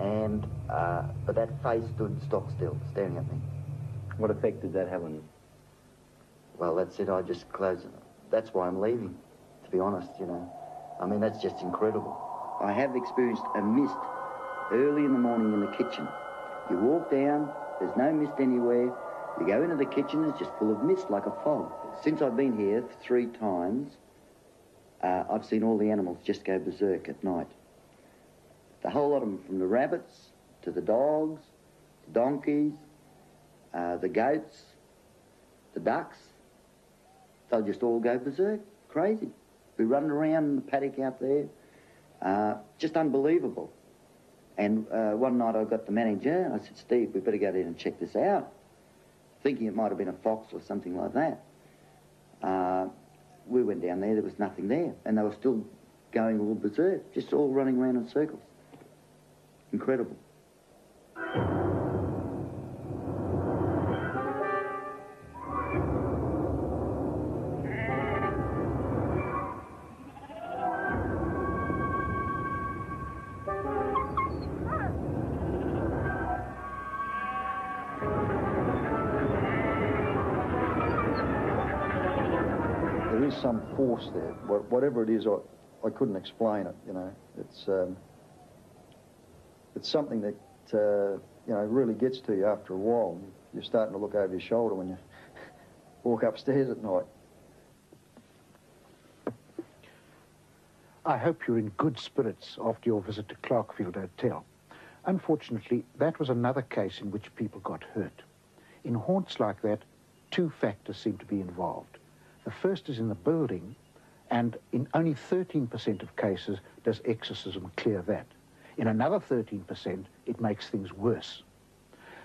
and uh, but that face stood stock still, staring at me. What effect did that have on you? Well, that's it. I just closed. That's why I'm leaving, to be honest, you know. I mean, that's just incredible. I have experienced a mist early in the morning in the kitchen. You walk down, there's no mist anywhere. You go into the kitchen, it's just full of mist, like a fog. Since I've been here three times, uh, I've seen all the animals just go berserk at night. The whole lot of them, from the rabbits to the dogs, the donkeys, uh, the goats, the ducks, they'll just all go berserk, crazy. Be running around in the paddock out there, uh, just unbelievable. And uh, one night I got the manager, I said, Steve, we better go down and check this out, thinking it might have been a fox or something like that. Uh, we went down there, there was nothing there, and they were still going all berserk, just all running around in circles. Incredible. there is some force there. Wha- Whatever it is, I, I couldn't explain it. You know, it's um, it's something that uh, you know really gets to you after a while. You're starting to look over your shoulder when you walk upstairs at night. I hope you're in good spirits after your visit to Clarkfield Hotel. Unfortunately, that was another case in which people got hurt. In haunts like that, two factors seem to be involved. The first is in the building, and in only 13% of cases does exorcism clear that. In another 13%, it makes things worse.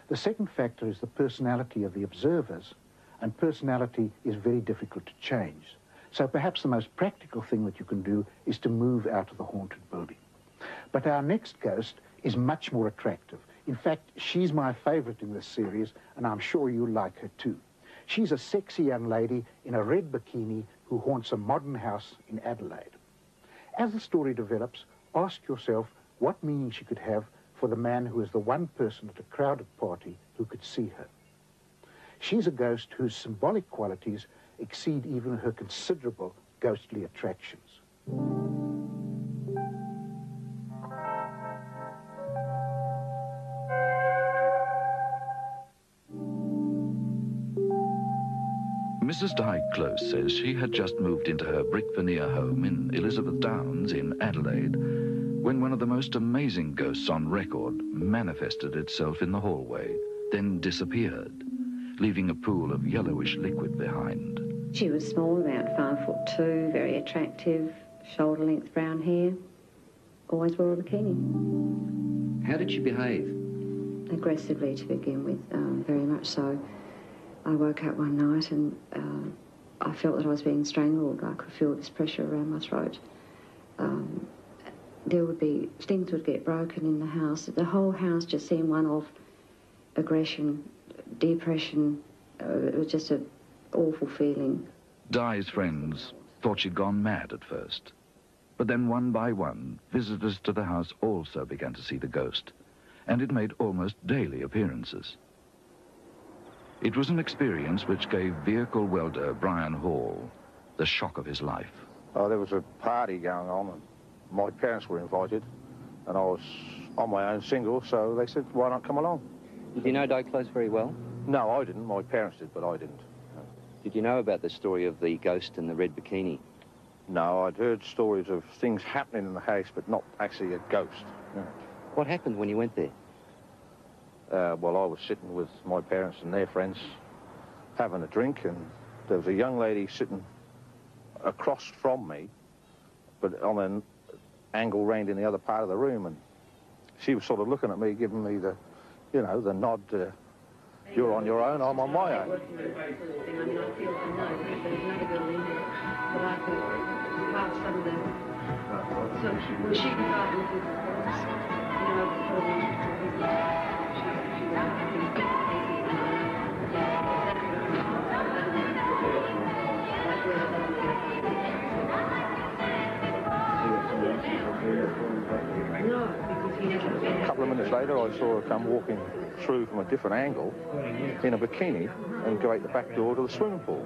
The second factor is the personality of the observers, and personality is very difficult to change. So perhaps the most practical thing that you can do is to move out of the haunted building. But our next ghost is much more attractive. In fact, she's my favorite in this series, and I'm sure you'll like her too. She's a sexy young lady in a red bikini who haunts a modern house in Adelaide. As the story develops, ask yourself what meaning she could have for the man who is the one person at a crowded party who could see her. She's a ghost whose symbolic qualities exceed even her considerable ghostly attractions. Mrs. Di Close says she had just moved into her brick veneer home in Elizabeth Downs in Adelaide when one of the most amazing ghosts on record manifested itself in the hallway, then disappeared, leaving a pool of yellowish liquid behind. She was small, about five foot two, very attractive, shoulder length brown hair, always wore a bikini. How did she behave? Aggressively to begin with, um, very much so. I woke up one night and uh, I felt that I was being strangled. I could feel this pressure around my throat. Um, there would be, things would get broken in the house. The whole house just seemed one of aggression, depression. Uh, it was just an awful feeling. Di's friends thought she'd gone mad at first. But then one by one, visitors to the house also began to see the ghost, and it made almost daily appearances. It was an experience which gave vehicle welder Brian Hall the shock of his life. Oh, there was a party going on, and my parents were invited, and I was on my own single, so they said, why not come along? Did you know Di Close very well? No, I didn't. My parents did, but I didn't. Did you know about the story of the ghost in the red bikini? No, I'd heard stories of things happening in the house, but not actually a ghost. No. What happened when you went there? Uh, well, I was sitting with my parents and their friends having a drink, and there was a young lady sitting across from me, but on an angle round in the other part of the room, and she was sort of looking at me, giving me the, you know, the nod, uh, you're on your own, I'm on my own. Mean, couple of minutes later, I saw her come walking through from a different angle in a bikini and go out the back door to the swimming pool.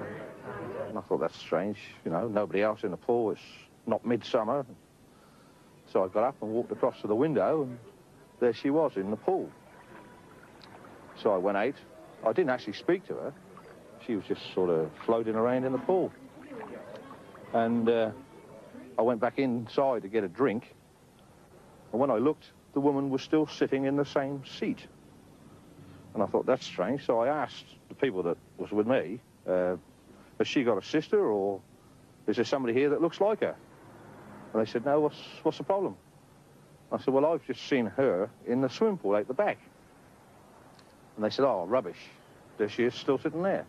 And I thought, that's strange, you know, nobody else in the pool. It's not midsummer. So I got up and walked across to the window, and there she was in the pool. So I went out. I didn't actually speak to her. She was just sort of floating around in the pool. And uh, I went back inside to get a drink. And when I looked, the woman was still sitting in the same seat. And I thought, that's strange. So I asked the people that was with me, uh, has she got a sister or is there somebody here that looks like her? And they said, no, what's, what's the problem? I said, well, I've just seen her in the swimming pool out the back. And they said, oh, rubbish. There she is, still sitting there.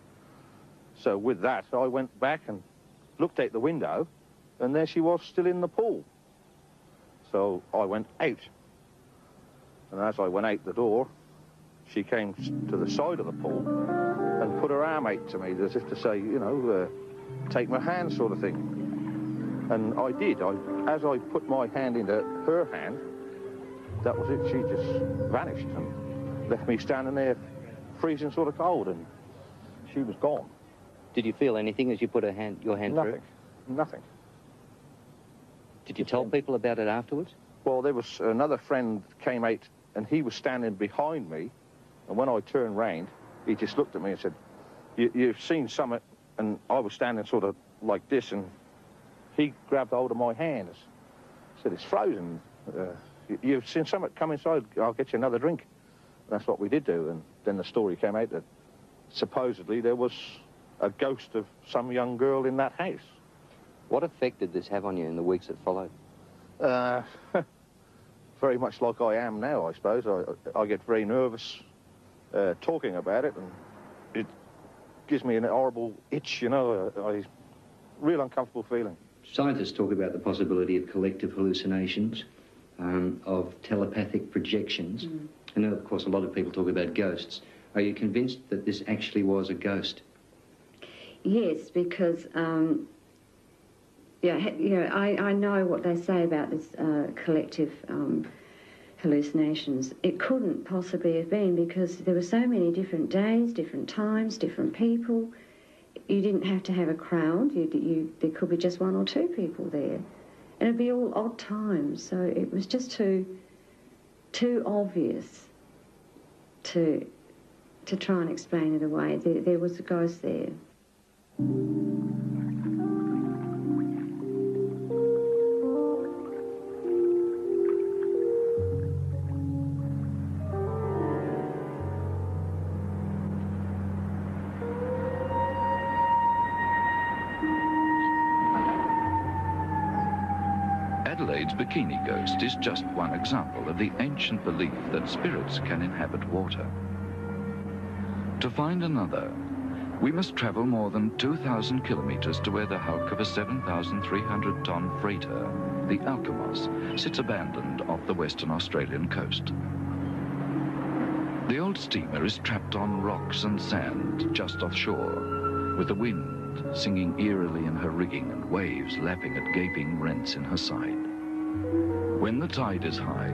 So with that, I went back and looked out the window, and there she was still in the pool. So I went out. And as I went out the door, she came to the side of the pool and put her arm out to me as if to say, you know, uh, take my hand sort of thing. And I did. I, as I put my hand into her hand, that was it. She just vanished and left me standing there freezing sort of cold and she was gone. Did you feel anything as you put a hand, your hand Nothing. through? Nothing. Did you tell people about it afterwards? Well, there was another friend came out and he was standing behind me. And when I turned round, he just looked at me and said, you, you've seen something. And I was standing sort of like this and he grabbed hold of my hand. Said, it's frozen. Uh, you, you've seen something come inside. I'll get you another drink. And that's what we did do. And then the story came out that supposedly there was a ghost of some young girl in that house. What effect did this have on you in the weeks that followed? Uh, very much like I am now, I suppose. I, I get very nervous uh, talking about it, and it gives me an horrible itch, you know, a, a real uncomfortable feeling. Scientists talk about the possibility of collective hallucinations, um, of telepathic projections. Mm. And of course, a lot of people talk about ghosts. Are you convinced that this actually was a ghost? Yes, because um, yeah, you know, I, I know what they say about this uh, collective um, hallucinations. It couldn't possibly have been because there were so many different days, different times, different people. You didn't have to have a crowd. You, you, there could be just one or two people there, and it'd be all odd times. So it was just too too obvious to to try and explain it away. There, there was a ghost there. Just one example of the ancient belief that spirits can inhabit water. To find another, we must travel more than 2,000 kilometers to where the hulk of a 7,300-ton freighter, the Alkimos, sits abandoned off the Western Australian coast. The old steamer is trapped on rocks and sand just offshore, with the wind singing eerily in her rigging and waves lapping at gaping rents in her side. When the tide is high,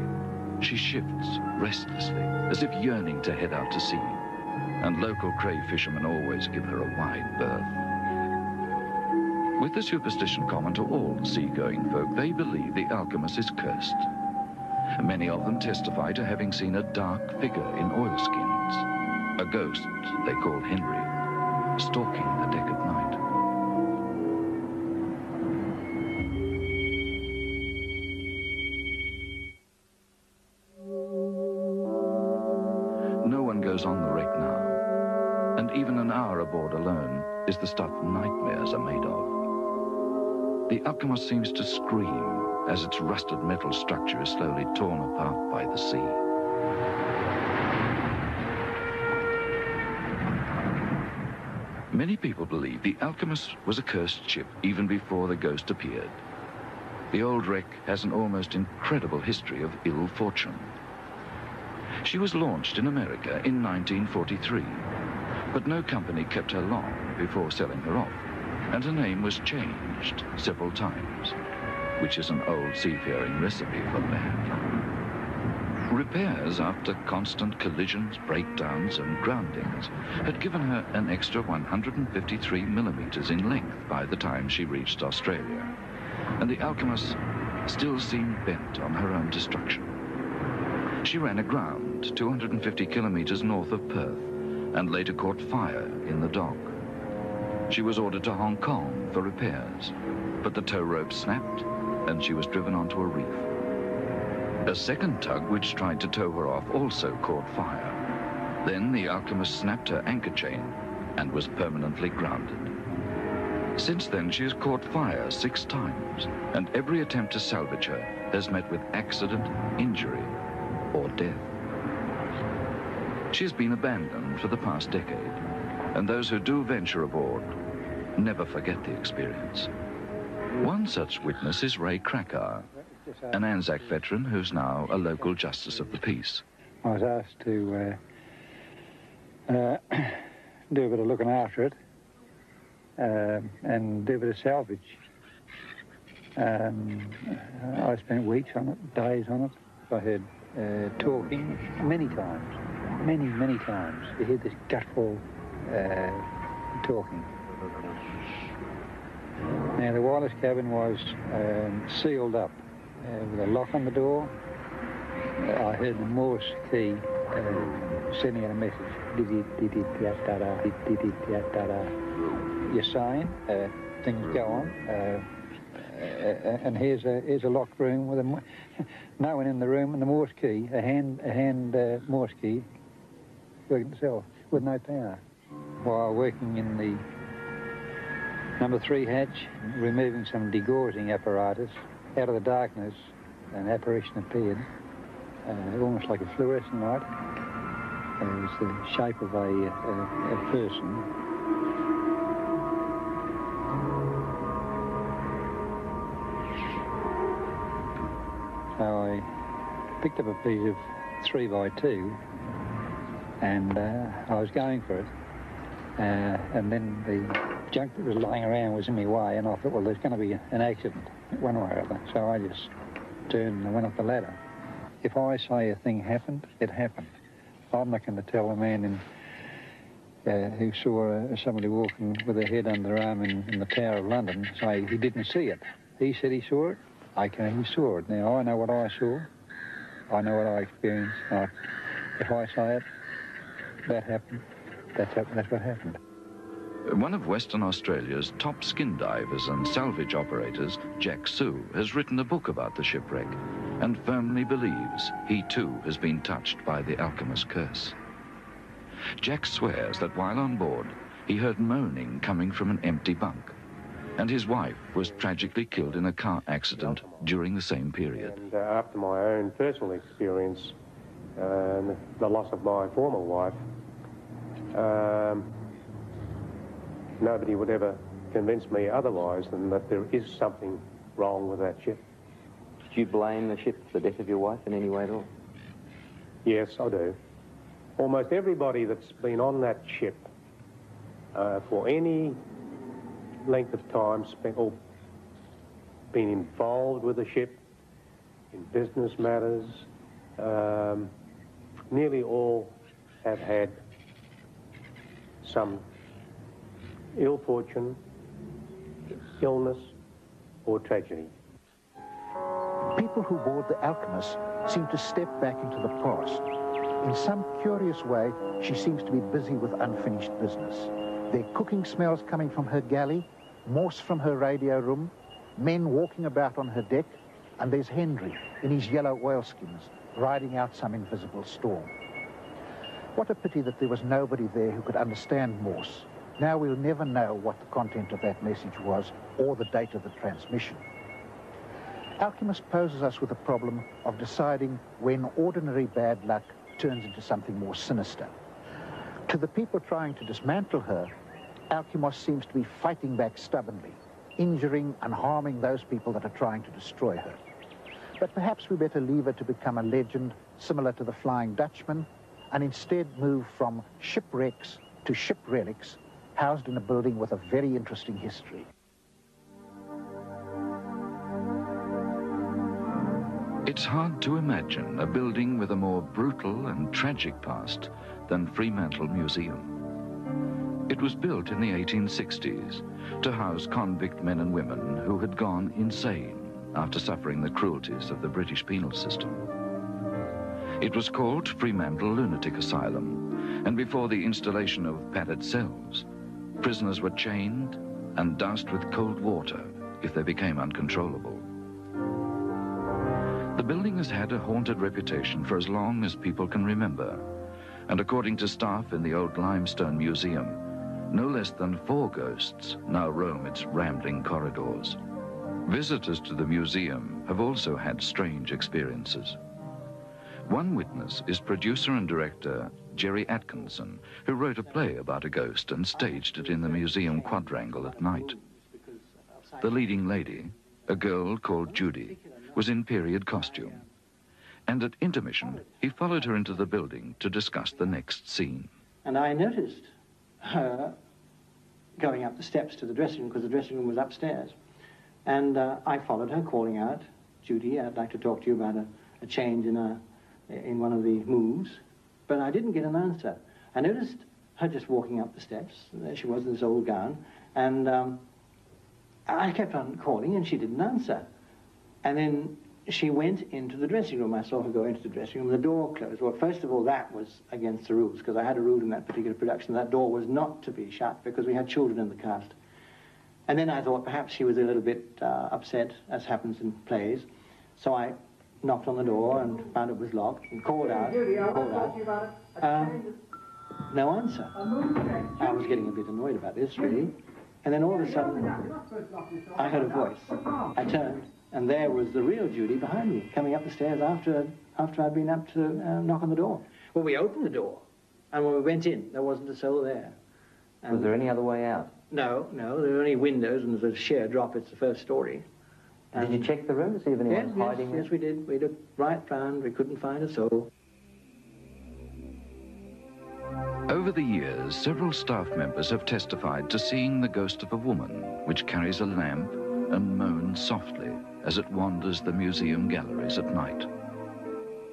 she shifts restlessly, as if yearning to head out to sea, and local cray fishermen always give her a wide berth. With the superstition common to all seagoing folk, they believe the Alkimos is cursed. Many of them testify to having seen a dark figure in oilskins, a ghost they call Henry, stalking the deck at night. No one goes on the wreck now, and even an hour aboard alone is the stuff nightmares are made of. The Alkimos seems to scream as its rusted metal structure is slowly torn apart by the sea. Many people believe the Alkimos was a cursed ship even before the ghost appeared. The old wreck has an almost incredible history of ill fortune. She was launched in America in 1943, but no company kept her long before selling her off, and her name was changed several times, which is an old seafaring recipe for bad. Repairs after constant collisions, breakdowns and groundings had given her an extra 153 millimetres in length by the time she reached Australia. And the Alkimos still seemed bent on her own destruction. She ran aground 250 kilometres north of Perth and later caught fire in the dock. She was ordered to Hong Kong for repairs, but the tow rope snapped and she was driven onto a reef. A second tug which tried to tow her off also caught fire. Then the Alkimos snapped her anchor chain and was permanently grounded. Since then, she has caught fire six times, and every attempt to salvage her has met with accident, injury, or death. She has been abandoned for the past decade, and those who do venture aboard never forget the experience. One such witness is Ray Krakauer, an Anzac veteran who's now a local justice of the peace. I was asked to uh, uh, do a bit of looking after it uh, and do a bit of salvage. Um, I spent weeks on it, days on it. I heard uh, talking many times, many, many times. You hear this guttural uh, talking. Now, the wireless cabin was um, sealed up uh, with a lock on the door. I heard the Morse key uh, sending out a message. Did it, did it, da da did da da. You're saying uh, things go on. Uh, and here's a here's a locked room with a no one in the room and the Morse key, a hand a hand uh, Morse key, working itself with no power. While working in the number three hatch, removing some degaussing apparatus, out of the darkness, an apparition appeared, uh, almost like a fluorescent light. Uh, it was the shape of a, a, a person. So I picked up a piece of three by two, and uh, I was going for it. Uh, and then the junk that was lying around was in my way, and I thought, well, there's going to be an accident one way or other. So I just turned and went up the ladder. If I say a thing happened, it happened. I'm not going to tell a man in, uh, who saw uh, somebody walking with their head under their arm in, in the Tower of London say he didn't see it. He said he saw it. Okay, he saw it. Now I know what I saw. I know what I experienced. I, if I say it, that happened. That's, that's what happened. One of Western Australia's top skin divers and salvage operators, Jack Sue, has written a book about the shipwreck and firmly believes he too has been touched by the Alkimos curse. Jack swears that while on board, he heard moaning coming from an empty bunk, and his wife was tragically killed in a car accident during the same period. And uh, after my own personal experience, um, the loss of my former wife, um, nobody would ever convince me otherwise than that there is something wrong with that ship. Did you blame the ship for the death of your wife in any way at all? Yes, I do. Almost everybody that's been on that ship uh, for any length of time spent or been involved with the ship in business matters, um, nearly all have had some ill fortune, illness, or tragedy. People who board the Alkimos seem to step back into the past. In some curious way, she seems to be busy with unfinished business. There are cooking smells coming from her galley, Morse from her radio room, men walking about on her deck, and there's Henry in his yellow oilskins, riding out some invisible storm. What a pity that there was nobody there who could understand Morse. Now we'll never know what the content of that message was or the date of the transmission. Alkimos poses us with the problem of deciding when ordinary bad luck turns into something more sinister. To the people trying to dismantle her, Alkimos seems to be fighting back stubbornly, injuring and harming those people that are trying to destroy her. But perhaps we better leave her to become a legend similar to the Flying Dutchman and instead move from shipwrecks to ship relics housed in a building with a very interesting history. It's hard to imagine a building with a more brutal and tragic past than Fremantle Museum. It was built in the 1860s to house convict men and women who had gone insane after suffering the cruelties of the British penal system. It was called Fremantle Lunatic Asylum, and before the installation of padded cells, prisoners were chained and doused with cold water if they became uncontrollable. The building has had a haunted reputation for as long as people can remember, and according to staff in the old limestone museum, no less than four ghosts now roam its rambling corridors. Visitors to the museum have also had strange experiences. One witness is producer and director Jerry Atkinson, who wrote a play about a ghost and staged it in the museum quadrangle at night. The leading lady, a girl called Judy, was in period costume. And at intermission, he followed her into the building to discuss the next scene. And I noticed her going up the steps to the dressing room because the dressing room was upstairs. And uh, I followed her, calling out, Judy, I'd like to talk to you about a, a change in, a, in one of the moves. But I didn't get an answer. I noticed her just walking up the steps. There she was in this old gown. And um, I kept on calling, and she didn't answer. And then she went into the dressing room. I saw her go into the dressing room. The door closed. Well, first of all, that was against the rules, because I had a rule in that particular production. That door was not to be shut, because we had children in the cast. And then I thought perhaps she was a little bit uh, upset, as happens in plays. So I knocked on the door and found it was locked and called out. Called out. Um, no answer. I was getting a bit annoyed about this, really. And then all of a sudden, I heard a voice. I turned, and there was the real Judy behind me, coming up the stairs after, after I'd been up to uh, knock on the door. Well, we opened the door, and when we went in, there wasn't a soul there. And Was there any other way out? No, no, there are only windows, and there's a sheer drop. It's the first story. Did you check the room to see if anyone Yes, was yes, hiding yes, we did. We looked right round. We couldn't find a soul. Over the years, several staff members have testified to seeing the ghost of a woman which carries a lamp and moans softly as it wanders the museum galleries at night.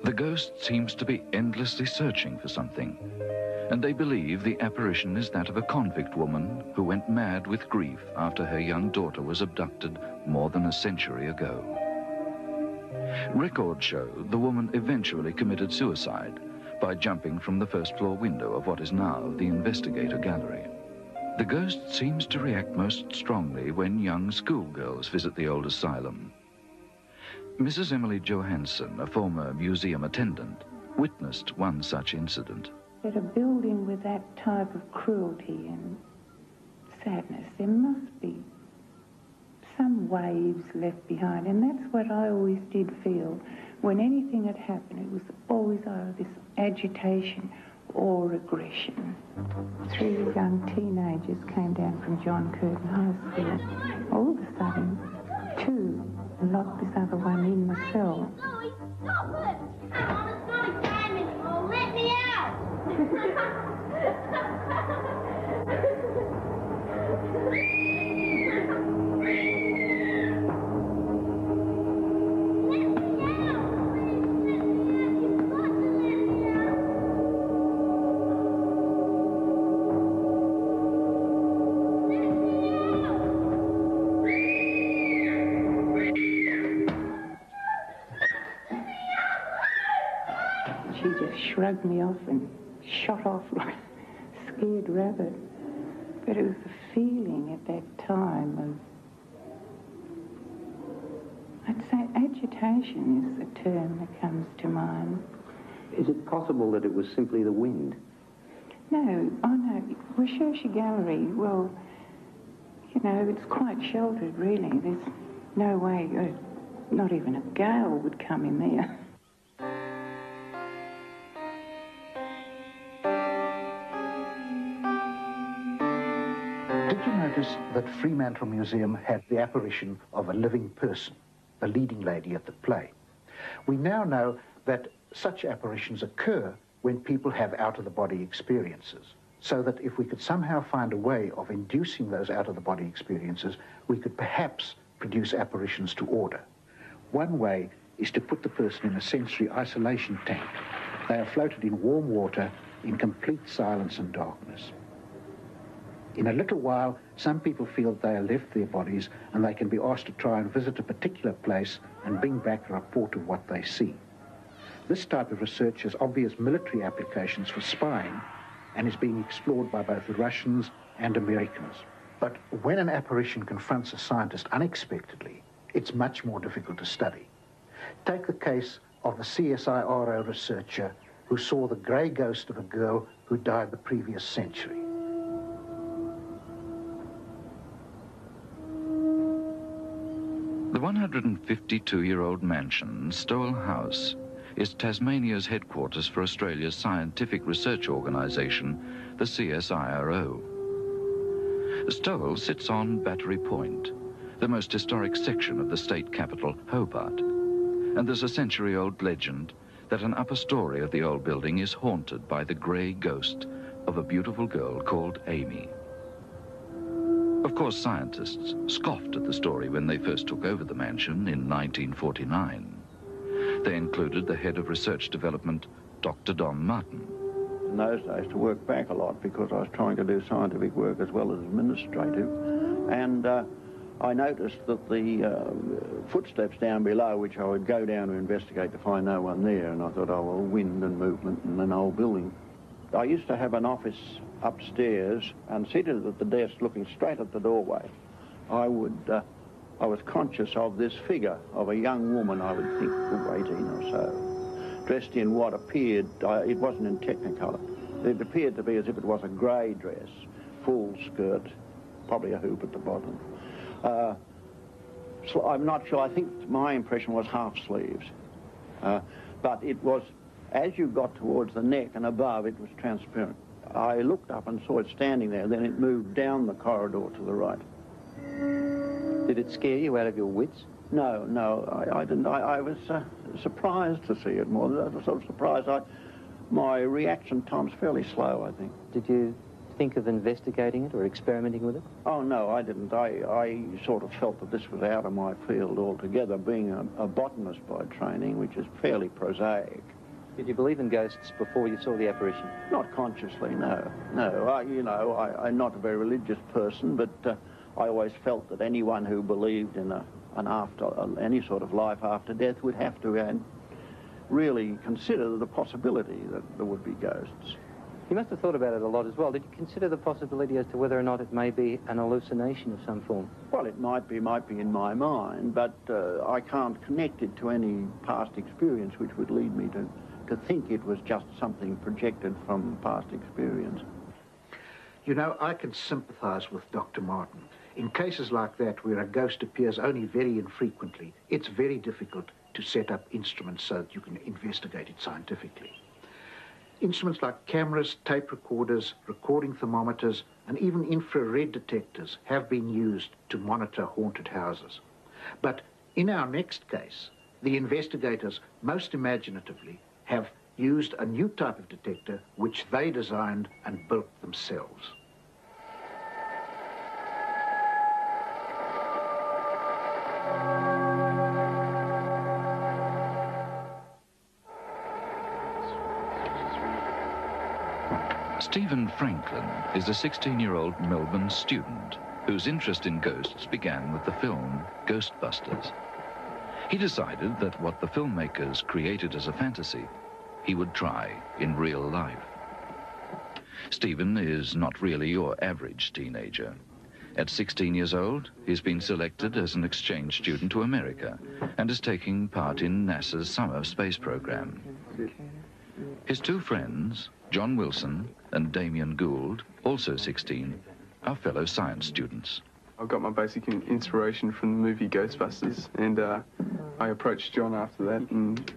The ghost seems to be endlessly searching for something, and they believe the apparition is that of a convict woman who went mad with grief after her young daughter was abducted more than a century ago. Records show the woman eventually committed suicide by jumping from the first floor window of what is now the Investigator Gallery. The ghost seems to react most strongly when young schoolgirls visit the old asylum. Mrs. Emily Johansson, a former museum attendant, witnessed one such incident. At a building with that type of cruelty and sadness, there must be some waves left behind. And that's what I always did feel. When anything had happened, it was always either this agitation or aggression. Three young teenagers came down from John Curtin High School. All of a sudden, two locked this other one in the cell. Let me out! shrugged me off and shot off like a scared rabbit. But it was the feeling at that time of, I'd say agitation is the term that comes to mind. Is it possible that it was simply the wind? No, oh no, Recherche Gallery, well, you know, it's quite sheltered really. There's no way, uh, not even a gale would come in there. that Fremantle Museum had the apparition of a living person, the leading lady at the play? We now know that such apparitions occur when people have out-of-the-body experiences, so that if we could somehow find a way of inducing those out-of-the-body experiences, we could perhaps produce apparitions to order. One way is to put the person in a sensory isolation tank. They are floated in warm water in complete silence and darkness. In a little while, some people feel they have left their bodies and they can be asked to try and visit a particular place and bring back a report of what they see. This type of research has obvious military applications for spying and is being explored by both the Russians and Americans. But when an apparition confronts a scientist unexpectedly, it's much more difficult to study. Take the case of the CSIRO researcher who saw the grey ghost of a girl who died the previous century. 152-year-old mansion, Stowell House, is Tasmania's headquarters for Australia's scientific research organisation, the CSIRO. Stowell sits on Battery Point, the most historic section of the state capital, Hobart. And there's a century-old legend that an upper story of the old building is haunted by the grey ghost of a beautiful girl called Amy. Of course, scientists scoffed at the story when they first took over the mansion in 1949. They included the head of research development, Dr. Don Martin. In those days, to work back a lot because I was trying to do scientific work as well as administrative. And uh, I noticed that the uh, footsteps down below, which I would go down to investigate to find no one there, and I thought, oh, well, wind and movement in an old building. I used to have an office upstairs, and seated at the desk looking straight at the doorway, I would, uh, I was conscious of this figure of a young woman, I would think, of 18 or so, dressed in what appeared, uh, it wasn't in technicolor, it appeared to be as if it was a grey dress, full skirt, probably a hoop at the bottom. Uh, so I'm not sure, I think my impression was half sleeves. Uh, but it was, as you got towards the neck and above, it was transparent. I looked up and saw it standing there, then it moved down the corridor to the right. Did it scare you out of your wits? No, no, I, I didn't. I, I was uh, surprised to see it more. than was sort of surprised. I, my reaction time's fairly slow, I think. Did you think of investigating it or experimenting with it? Oh, no, I didn't. I, I sort of felt that this was out of my field altogether, being a, a botanist by training, which is fairly prosaic. Did you believe in ghosts before you saw the apparition? Not consciously, no. No, I, you know, I, I'm not a very religious person, but uh, I always felt that anyone who believed in a, an after, uh, any sort of life after death would have to uh, really consider the possibility that there would be ghosts. You must have thought about it a lot as well. Did you consider the possibility as to whether or not it may be an hallucination of some form? Well, it might be, might be in my mind, but uh, I can't connect it to any past experience which would lead me to, to think it was just something projected from past experience. You know, I can sympathize with Dr. Martin. In cases like that, where a ghost appears only very infrequently, it's very difficult to set up instruments so that you can investigate it scientifically. Instruments like cameras, tape recorders, recording thermometers, and even infrared detectors have been used to monitor haunted houses. But in our next case, the investigators, most imaginatively, have used a new type of detector which they designed and built themselves. Stephen Franklin is a 16-year-old Melbourne student whose interest in ghosts began with the film Ghostbusters. He decided that what the filmmakers created as a fantasy, he would try in real life. Stephen is not really your average teenager. At 16 years old, he's been selected as an exchange student to America and is taking part in NASA's summer space program. His two friends, John Wilson and Damien Gould, also 16, are fellow science students. I got my basic inspiration from the movie Ghostbusters, and uh, I approached John after that and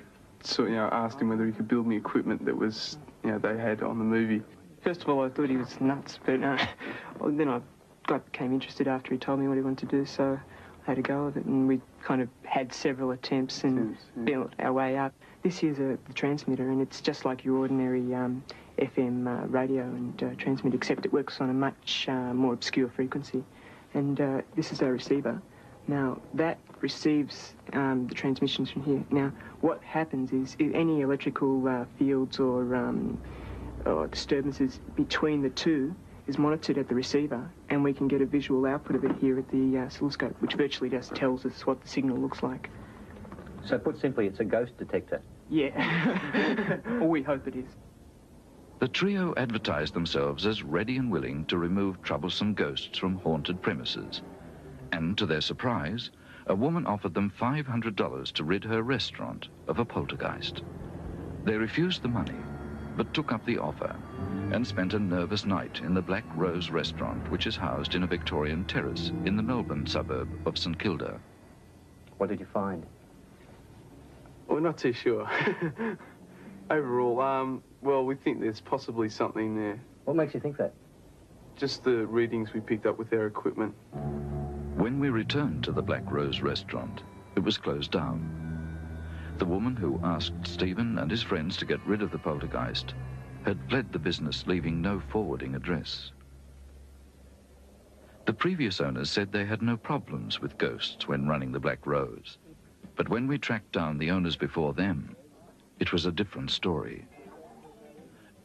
so you know asked him whether he could build me equipment that was you know they had on the movie. First of all, I thought he was nuts, but uh, well, then I got, became interested after he told me what he wanted to do, so I had a go of it, and we kind of had several attempts and built our way up. This here's a the transmitter, and it's just like your ordinary um, FM uh, radio and uh, transmitter, except it works on a much uh, more obscure frequency. And uh, this is our receiver, Now, that receives um, the transmissions from here. Now, what happens is if any electrical uh, fields or, um, or disturbances between the two is monitored at the receiver, and we can get a visual output of it here at the uh, oscilloscope, which virtually just tells us what the signal looks like. So put simply, it's a ghost detector. Yeah. or we hope it is. The trio advertised themselves as ready and willing to remove troublesome ghosts from haunted premises. And to their surprise, a woman offered them $500 to rid her restaurant of a poltergeist. They refused the money, but took up the offer and spent a nervous night in the Black Rose restaurant, which is housed in a Victorian terrace in the Melbourne suburb of St Kilda. What did you find? We're not too sure. Overall, um, well, we think there's possibly something there. What makes you think that? Just the readings we picked up with our equipment. When we returned to the Black Rose restaurant, it was closed down. The woman who asked Stephen and his friends to get rid of the poltergeist had fled the business, leaving no forwarding address. The previous owners said they had no problems with ghosts when running the Black Rose. But when we tracked down the owners before them, it was a different story.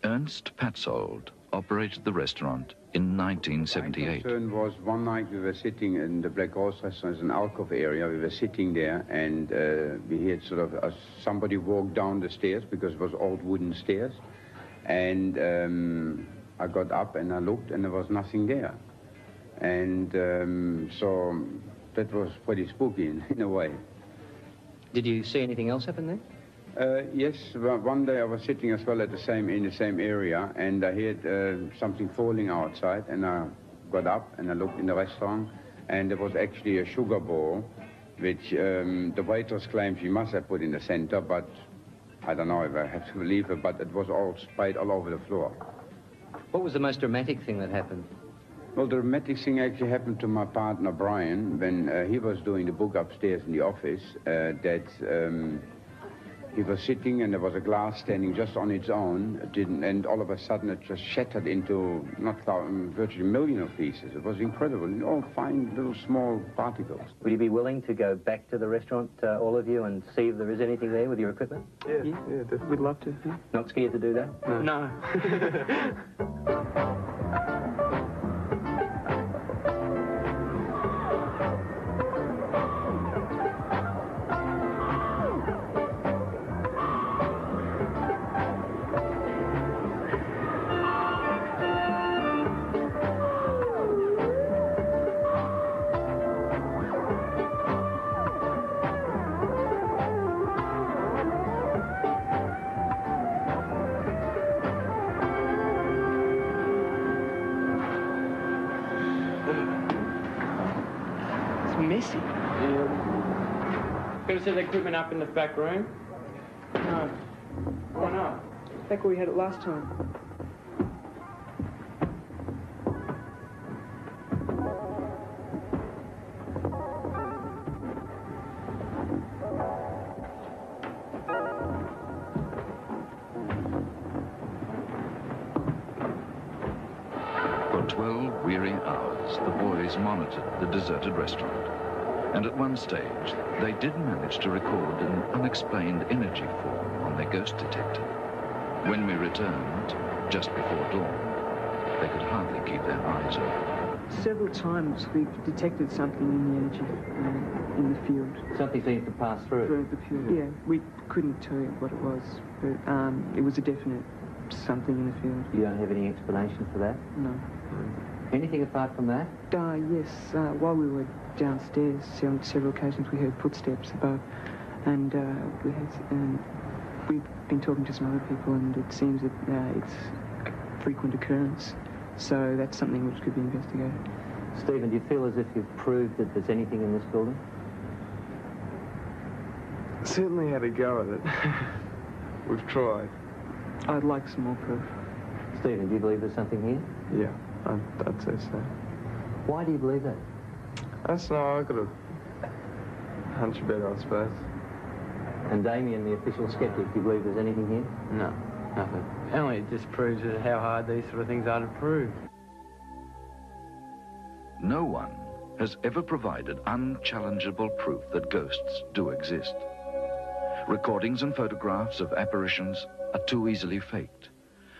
Ernst Patzold operated the restaurant in 1978. concern was one night we were sitting in the Black Rose restaurant, it's an alcove area. We were sitting there and uh, we heard sort of uh, somebody walk down the stairs because it was old wooden stairs. And um, I got up and I looked and there was nothing there. And um, so that was pretty spooky in, in a way. Did you see anything else happen there? Uh, yes, one day I was sitting as well at the same in the same area, and I heard uh, something falling outside, and I got up and I looked in the restaurant, and there was actually a sugar bowl, which um, the waitress claims she must have put in the center, but I don't know if I have to believe her, but it was all sprayed all over the floor. What was the most dramatic thing that happened? Well, the dramatic thing actually happened to my partner Brian when uh, he was doing the book upstairs in the office. Uh, that um, he was sitting and there was a glass standing just on its own, it didn't, and all of a sudden it just shattered into not thousand, virtually a million of pieces. It was incredible, and all fine little small particles. Would you be willing to go back to the restaurant, uh, all of you, and see if there is anything there with your equipment? Yeah, yeah, yeah we'd love to. Yeah. Not scared to do that? No. It's set the equipment up in the back room. No. Why not? Back where we had it last time. For 12 weary hours, the boys monitored the deserted restaurant. And at one stage, they did manage to record an unexplained energy form on their ghost detector. When we returned, just before dawn, they could hardly keep their eyes open. Several times we've detected something in the energy um, in the field. Something seems to pass through. Through the field. Yeah, we couldn't tell you what it was, but um, it was a definite something in the field. You don't have any explanation for that? No. Anything apart from that? Uh, yes, uh, while we were downstairs, on several occasions we heard footsteps above, and uh, we had, um, we've been talking to some other people, and it seems that uh, it's a frequent occurrence. So that's something which could be investigated. Stephen, do you feel as if you've proved that there's anything in this building? Certainly had a go at it. We've tried. I'd like some more proof. Stephen, do you believe there's something here? Yeah, I'd, I'd say so. Why do you believe that? Uh, I don't know, I've got a hunch better, I suppose. And Damien, the official skeptic, do you believe there's anything here? No, nothing. Only it just proves how hard these sort of things are to prove. No one has ever provided unchallengeable proof that ghosts do exist. Recordings and photographs of apparitions are too easily faked,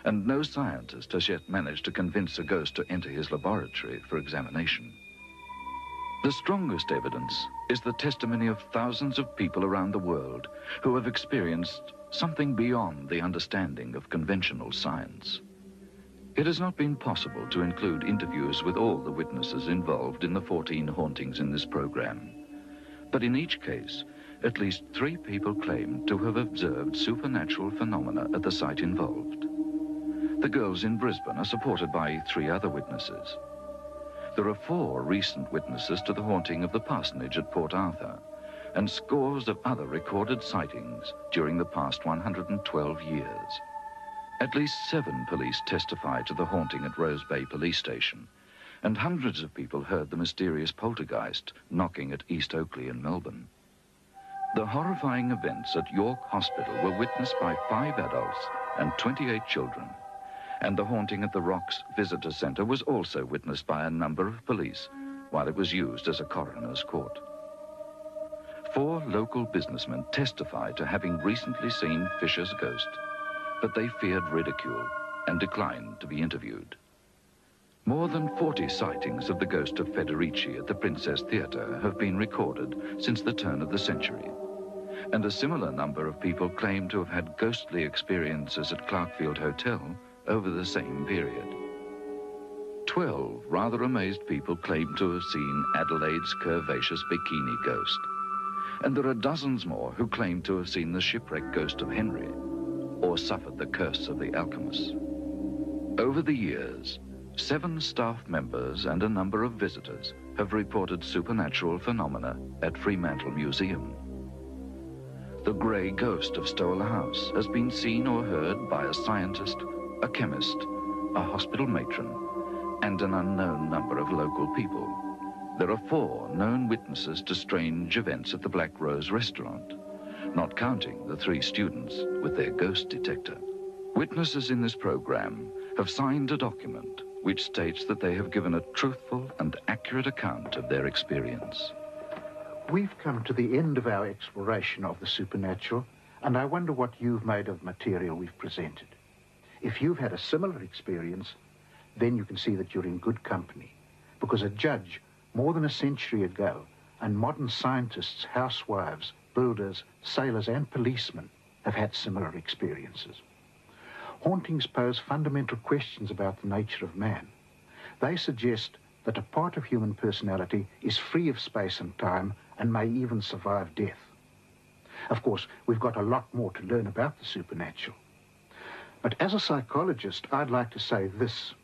and no scientist has yet managed to convince a ghost to enter his laboratory for examination. The strongest evidence is the testimony of thousands of people around the world who have experienced something beyond the understanding of conventional science. It has not been possible to include interviews with all the witnesses involved in the 14 hauntings in this program. But in each case, at least three people claimed to have observed supernatural phenomena at the site involved. The girls in Brisbane are supported by three other witnesses. There are four recent witnesses to the haunting of the parsonage at Port Arthur, and scores of other recorded sightings during the past 112 years. At least seven police testified to the haunting at Rose Bay Police Station, and hundreds of people heard the mysterious poltergeist knocking at East Oakleigh in Melbourne. The horrifying events at York Hospital were witnessed by five adults and 28 children, and the haunting at the Rocks Visitor Centre was also witnessed by a number of police while it was used as a coroner's court. Four local businessmen testified to having recently seen Fisher's ghost, but they feared ridicule and declined to be interviewed. More than 40 sightings of the ghost of Federici at the Princess Theatre have been recorded since the turn of the century. And a similar number of people claim to have had ghostly experiences at Clarkefield Hotel over the same period. Twelve rather amazed people claim to have seen Adelaide's curvaceous bikini ghost. And there are dozens more who claim to have seen the shipwreck ghost of Henry or suffered the curse of the Alkimos. Over the years, seven staff members and a number of visitors have reported supernatural phenomena at Fremantle Museum. The grey ghost of Stowell House has been seen or heard by a scientist, a chemist, a hospital matron, and an unknown number of local people. There are four known witnesses to strange events at the Black Rose restaurant, not counting the three students with their ghost detector. Witnesses in this program have signed a document which states that they have given a truthful and accurate account of their experience. We've come to the end of our exploration of the supernatural, and I wonder what you've made of material we've presented. If you've had a similar experience, then you can see that you're in good company, because a judge more than a century ago and modern scientists, housewives, builders, sailors, and policemen have had similar experiences. Hauntings pose fundamental questions about the nature of man. They suggest that a part of human personality is free of space and time and may even survive death. Of course, we've got a lot more to learn about the supernatural. But as a psychologist, I'd like to say this.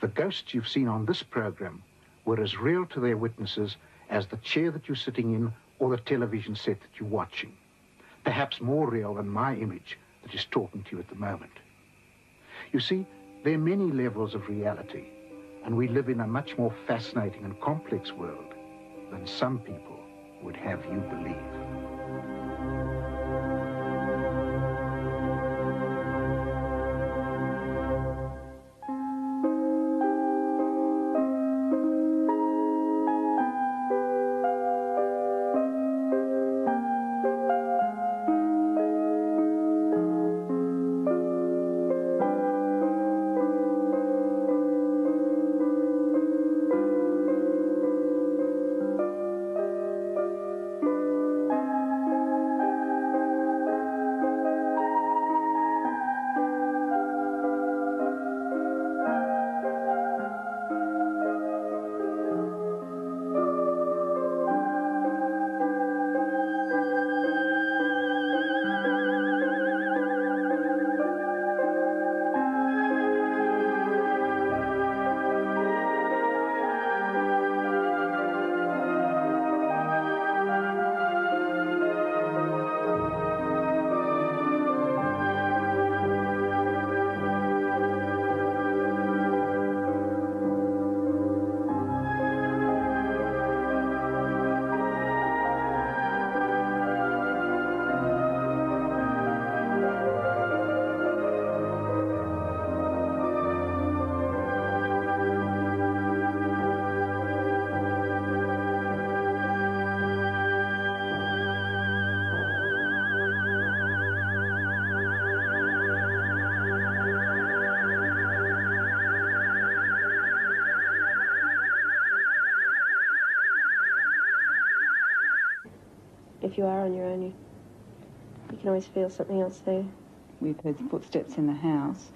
The ghosts you've seen on this program were as real to their witnesses as the chair that you're sitting in or the television set that you're watching. Perhaps more real than my image that is talking to you at the moment. You see, there are many levels of reality, and we live in a much more fascinating and complex world than some people would have you believe. If you are on your own, you, you can always feel something else there. We've heard footsteps in the house,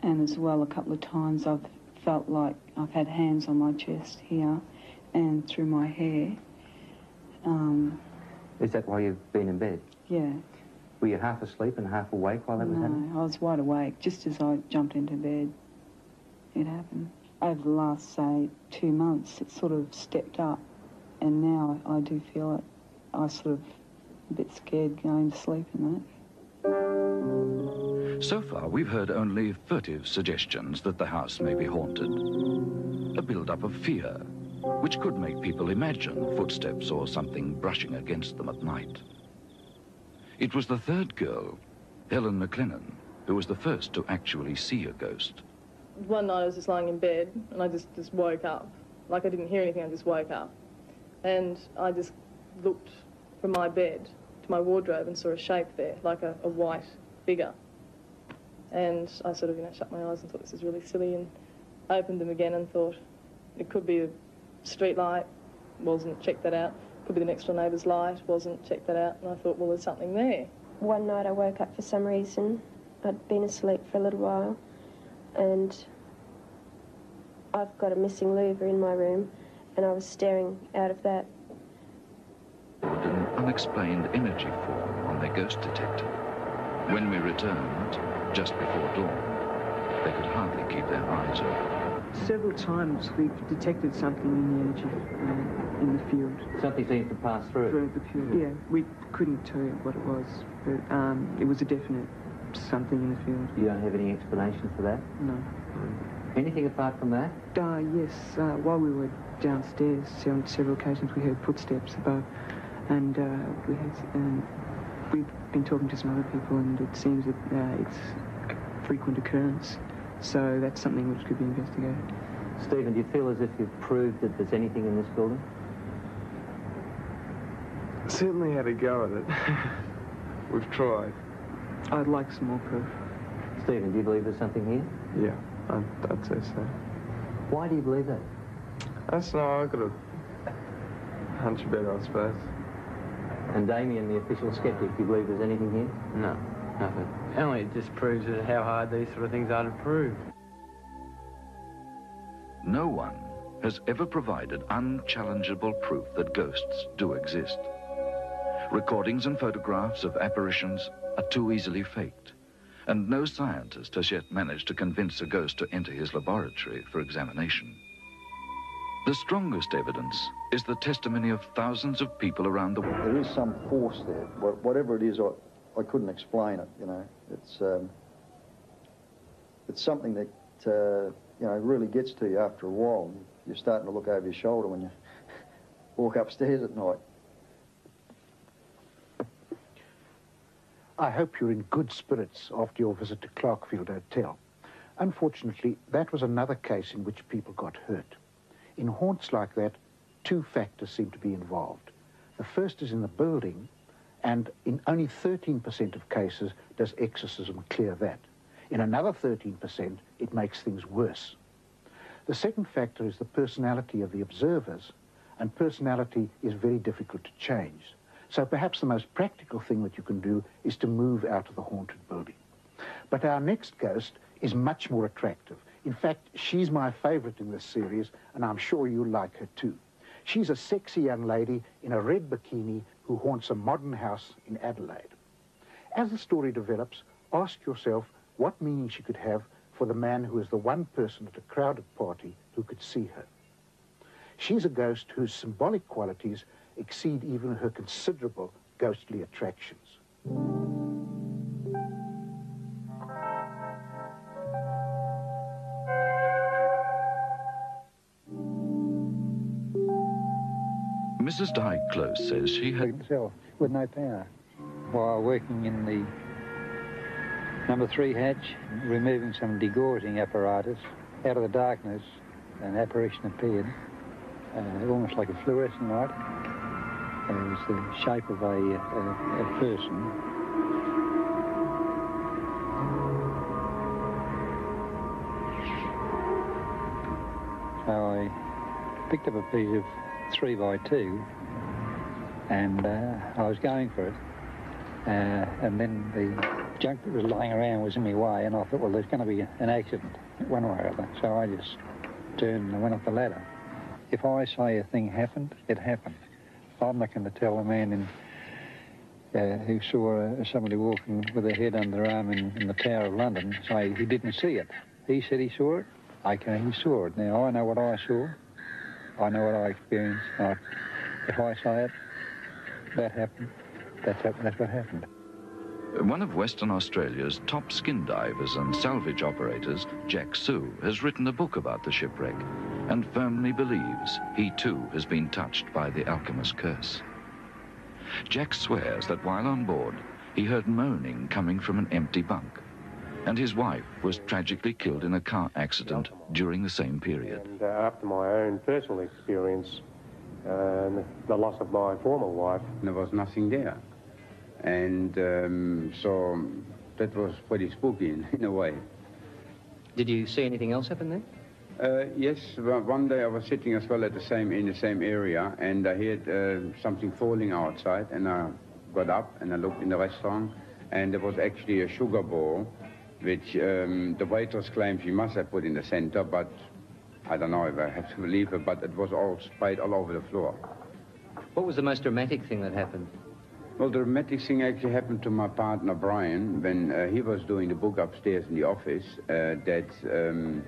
and as well, a couple of times I've felt like I've had hands on my chest here and through my hair. Um, Is that why you've been in bed? yeah, Were you half asleep and half awake while that was happening? no, I was wide awake just as I jumped into bed. It happened. Over the last, say, two months, it sort of stepped up, and now I do feel it. I sort of a bit scared going to sleep in that. So far, we've heard only furtive suggestions that the house may be haunted. A build-up of fear, which could make people imagine footsteps or something brushing against them at night. It was the third girl, Helen McLennan, who was the first to actually see a ghost. One night I was just lying in bed and I just, just woke up. Like I didn't hear anything, I just woke up. And I just looked from my bed to my wardrobe and saw a shape there, like a, a white figure. And I sort of, you know, shut my eyes and thought this is really silly and opened them again and thought it could be a street light, wasn't, checked that out. Could be the next door neighbour's light, wasn't, checked that out. And I thought, well, there's something there. One night I woke up for some reason. I'd been asleep for a little while, and I've got a missing louver in my room, and I was staring out of that. An unexplained energy form on their ghost detector. When we returned, just before dawn, they could hardly keep their eyes open. Several times we've detected something in the energy uh, in the field. Something seems to pass through. Through the field. Yeah, we couldn't tell you what it was, but um, it was a definite something in the field. You don't have any explanation for that? No. Anything apart from that? Uh, yes, uh, while we were downstairs, on several occasions we heard footsteps above, and uh, we had, um, we've been talking to some other people, and it seems that uh, it's a frequent occurrence. So that's something which could be investigated. Stephen, do you feel as if you've proved that there's anything in this building? Certainly had a go at it. We've tried. I'd like some more proof. Stephen, do you believe there's something here? Yeah, I'd, I'd say so. Why do you believe that? That's don't know, I've got a hunch about it, I suppose. And Damien, the official skeptic, do you believe there's anything here? No, nothing. Only it just proves how hard these sort of things are to prove. No one has ever provided unchallengeable proof that ghosts do exist. Recordings and photographs of apparitions are too easily faked, and no scientist has yet managed to convince a ghost to enter his laboratory for examination. The strongest evidence is the testimony of thousands of people around the world. There is some force there. Wha- Whatever it is, I, I couldn't explain it, you know. It's, um, it's something that, uh, you know, really gets to you after a while. You're starting to look over your shoulder when you walk upstairs at night. I hope you're in good spirits after your visit to Clarkefield Hotel. Unfortunately, that was another case in which people got hurt. In haunts like that, two factors seem to be involved. The first is in the building, and in only 13% of cases does exorcism clear that. In another 13%, it makes things worse. The second factor is the personality of the observers, and personality is very difficult to change. So perhaps the most practical thing that you can do is to move out of the haunted building. But our next ghost is much more attractive. In fact, she's my favorite in this series, and I'm sure you'll like her too. She's a sexy young lady in a red bikini who haunts a modern house in Adelaide. As the story develops, ask yourself what meaning she could have for the man who is the one person at a crowded party who could see her. She's a ghost whose symbolic qualities exceed even her considerable ghostly attractions. Mrs. Dyke Close says she had himself with no power. While working in the number three hatch, removing some degaussing apparatus, out of the darkness, an apparition appeared, uh, almost like a fluorescent light. Uh, it was the shape of a, a, a person. So I picked up a piece of three by two and uh, I was going for it. Uh, and then the junk that was lying around was in my way, and I thought, well, there's going to be an accident one way or other. So I just turned and went up the ladder. If I say a thing happened, it happened. I'm not going to tell a man in uh, who saw uh, somebody walking with their head under their arm in, in the Tower of London say he didn't see it. He said he saw it. Okay, he saw it. Now I know what I saw. I know what I experienced. I, if I say it, that happened. That's, that's what happened. One of Western Australia's top skin divers and salvage operators, Jack Sue, has written a book about the shipwreck and firmly believes he too has been touched by the Alkimos' curse. Jack swears that while on board, he heard moaning coming from an empty bunk, and his wife was tragically killed in a car accident during the same period. And uh, after my own personal experience, uh, the loss of my former wife. There was nothing there. And um, so that was pretty spooky in, in, a way. Did you see anything else happen there? Uh, yes, one day I was sitting as well at the same in the same area, and I heard uh, something falling outside, and I got up and I looked in the restaurant, and there was actually a sugar bowl, which um, the waitress claimed she must have put in the center, but I don't know if I have to believe her, but it was all sprayed all over the floor. What was the most dramatic thing that happened? Well, the dramatic thing actually happened to my partner Brian when uh, he was doing the book upstairs in the office. Uh, that um,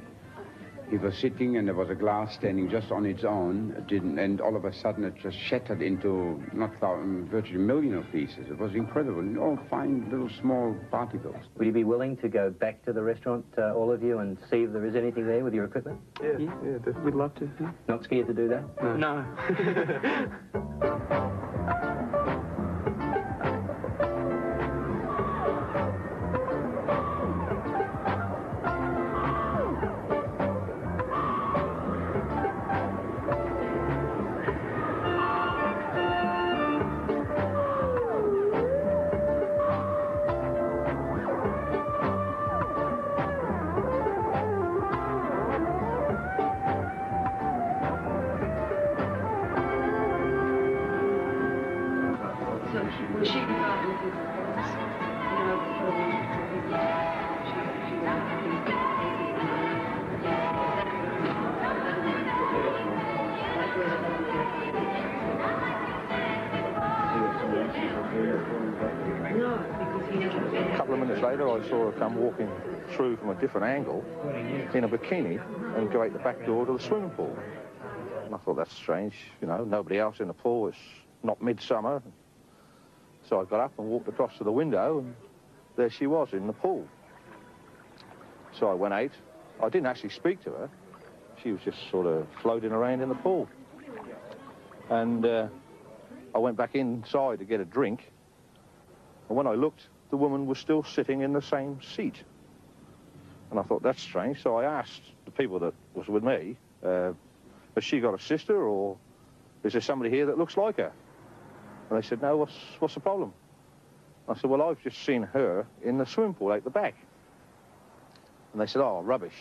he was sitting and there was a glass standing just on its own, it didn't, and all of a sudden it just shattered into not thousand, virtually a million of pieces. It was incredible, all fine little small particles. Would you be willing to go back to the restaurant, uh, all of you, and see if there is anything there with your equipment? Yeah, yeah, yeah we'd love to. Yeah. Not scared to do that? No. no. different angle in a bikini and go out the back door to the swimming pool. And I thought, that's strange, you know, nobody else in the pool, it's not midsummer. So I got up and walked across to the window and there she was in the pool. So I went out. I didn't actually speak to her. She was just sort of floating around in the pool. And uh, I went back inside to get a drink. And when I looked, the woman was still sitting in the same seat. And I thought, that's strange. So I asked the people that was with me, uh, has she got a sister or is there somebody here that looks like her? And they said, no, what's, what's the problem? I said, well, I've just seen her in the swimming pool out the back. And they said, oh, rubbish.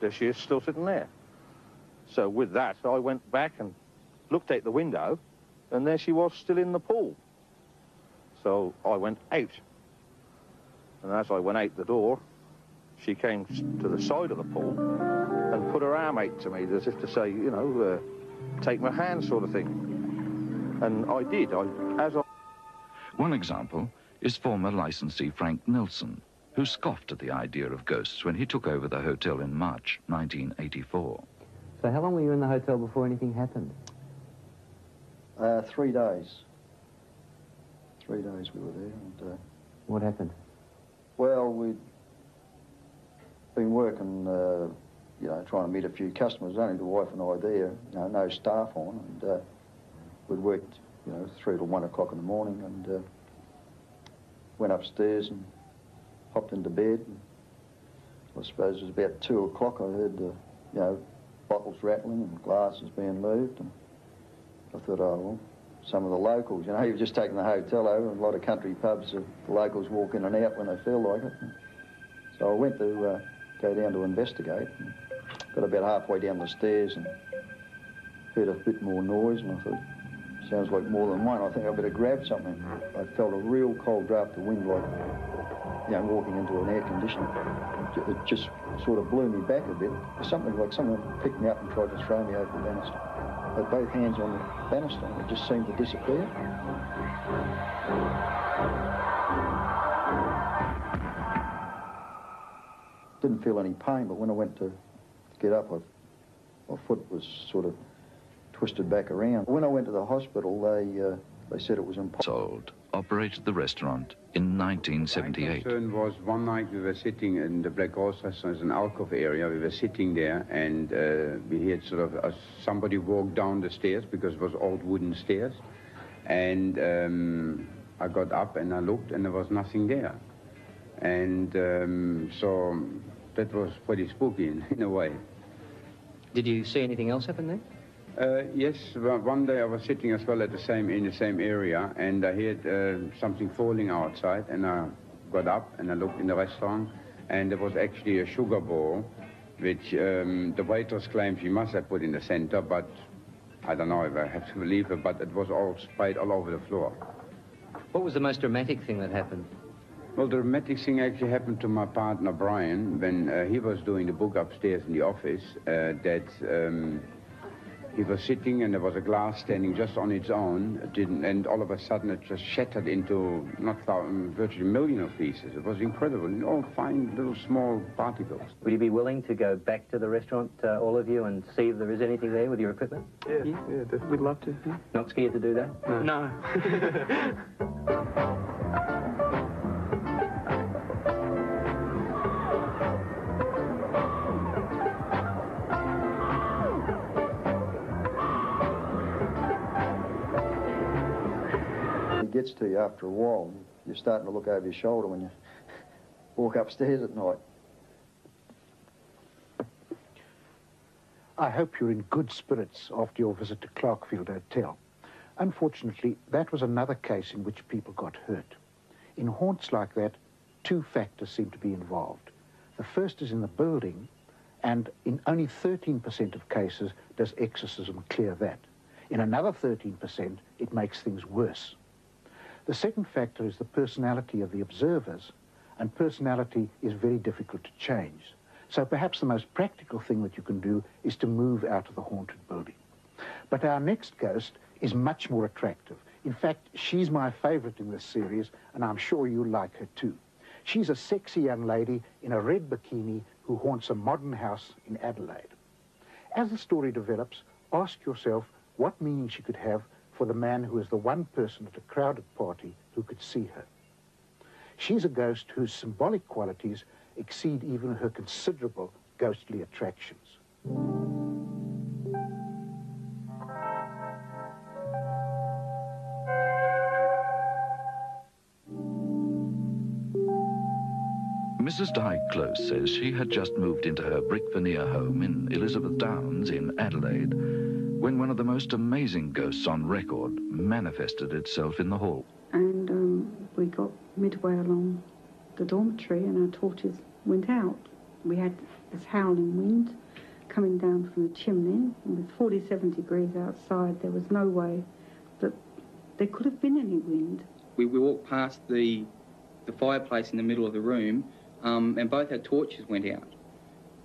There she is still sitting there. So with that, I went back and looked out the window, and there she was still in the pool. So I went out and as I went out the door, she came to the side of the pool and put her arm out to me as if to say, you know, uh, take my hand sort of thing. And I did. I, as I... One example is former licensee Frank Nelson, who scoffed at the idea of ghosts when he took over the hotel in March 1984. So how long were you in the hotel before anything happened? Uh, three days. Three days we were there. And, uh... What happened? Well, we'd been working, uh, you know, trying to meet a few customers, only the wife and I there, you know, no staff on, and uh, we'd worked, you know, three till one o'clock in the morning and uh, went upstairs and hopped into bed. And I suppose it was about two o'clock I heard, the, you know, bottles rattling and glasses being moved, and I thought, oh, well, some of the locals. You know, you've just taken the hotel over, and a lot of country pubs, the locals walk in and out when they feel like it. So I went to uh, go down to investigate. And got about halfway down the stairs and heard a bit more noise, and I thought, sounds like more than one. I think I better grab something. I felt a real cold draft of wind, like you know, walking into an air conditioner. It just sort of blew me back a bit. Something like someone picked me up and tried to throw me over the banister. With both hands on the banister, it just seemed to disappear. Didn't feel any pain, but when I went to get up, I, my foot was sort of twisted back around. When I went to the hospital, they uh, they said it was impossible. Sold operated the restaurant in 1978. My concern was one night we were sitting in the Black Horse restaurant, it's an alcove area. We were sitting there and uh, we heard sort of uh, somebody walk down the stairs because it was old wooden stairs. And um, I got up and I looked and there was nothing there. And um, so that was pretty spooky in, in a way. Did you see anything else happen there? Uh, yes, well, one day I was sitting as well at the same in the same area, and I heard uh, something falling outside, and I got up and I looked in the restaurant, and there was actually a sugar bowl, which um, the waitress claims she must have put in the center, but I don't know if I have to believe her, but it was all sprayed all over the floor. What was the most dramatic thing that happened? Well, the dramatic thing actually happened to my partner Brian when uh, he was doing the book upstairs in the office. Uh, that um, he was sitting and there was a glass standing just on its own, it didn't, and all of a sudden it just shattered into not thousand, virtually a million of pieces. It was incredible, and all fine little small particles. Would you be willing to go back to the restaurant, uh, all of you, and see if there is anything there with your equipment? Yeah, yeah, yeah we'd love to. Yeah. Not scared to do that? No. no. gets to you after a while. You're starting to look over your shoulder when you walk upstairs at night. I hope you're in good spirits after your visit to Clarkefield Hotel. Unfortunately, that was another case in which people got hurt. In haunts like that, two factors seem to be involved. The first is in the building, and in only 13% of cases does exorcism clear that. In another 13%, it makes things worse. The second factor is the personality of the observers, and personality is very difficult to change. So perhaps the most practical thing that you can do is to move out of the haunted building. But our next ghost is much more attractive. In fact, she's my favourite in this series, and I'm sure you'll like her too. She's a sexy young lady in a red bikini who haunts a modern house in Adelaide. As the story develops, ask yourself what meaning she could have for the man who is the one person at a crowded party who could see her. She's a ghost whose symbolic qualities exceed even her considerable ghostly attractions. Mrs. Dyke Close says she had just moved into her brick veneer home in Elizabeth Downs in Adelaide when one of the most amazing ghosts on record manifested itself in the hall. And um, we got midway along the dormitory and our torches went out. We had this howling wind coming down from the chimney, and with 47 degrees outside, there was no way that there could have been any wind. We, we walked past the, the fireplace in the middle of the room, um, and both our torches went out.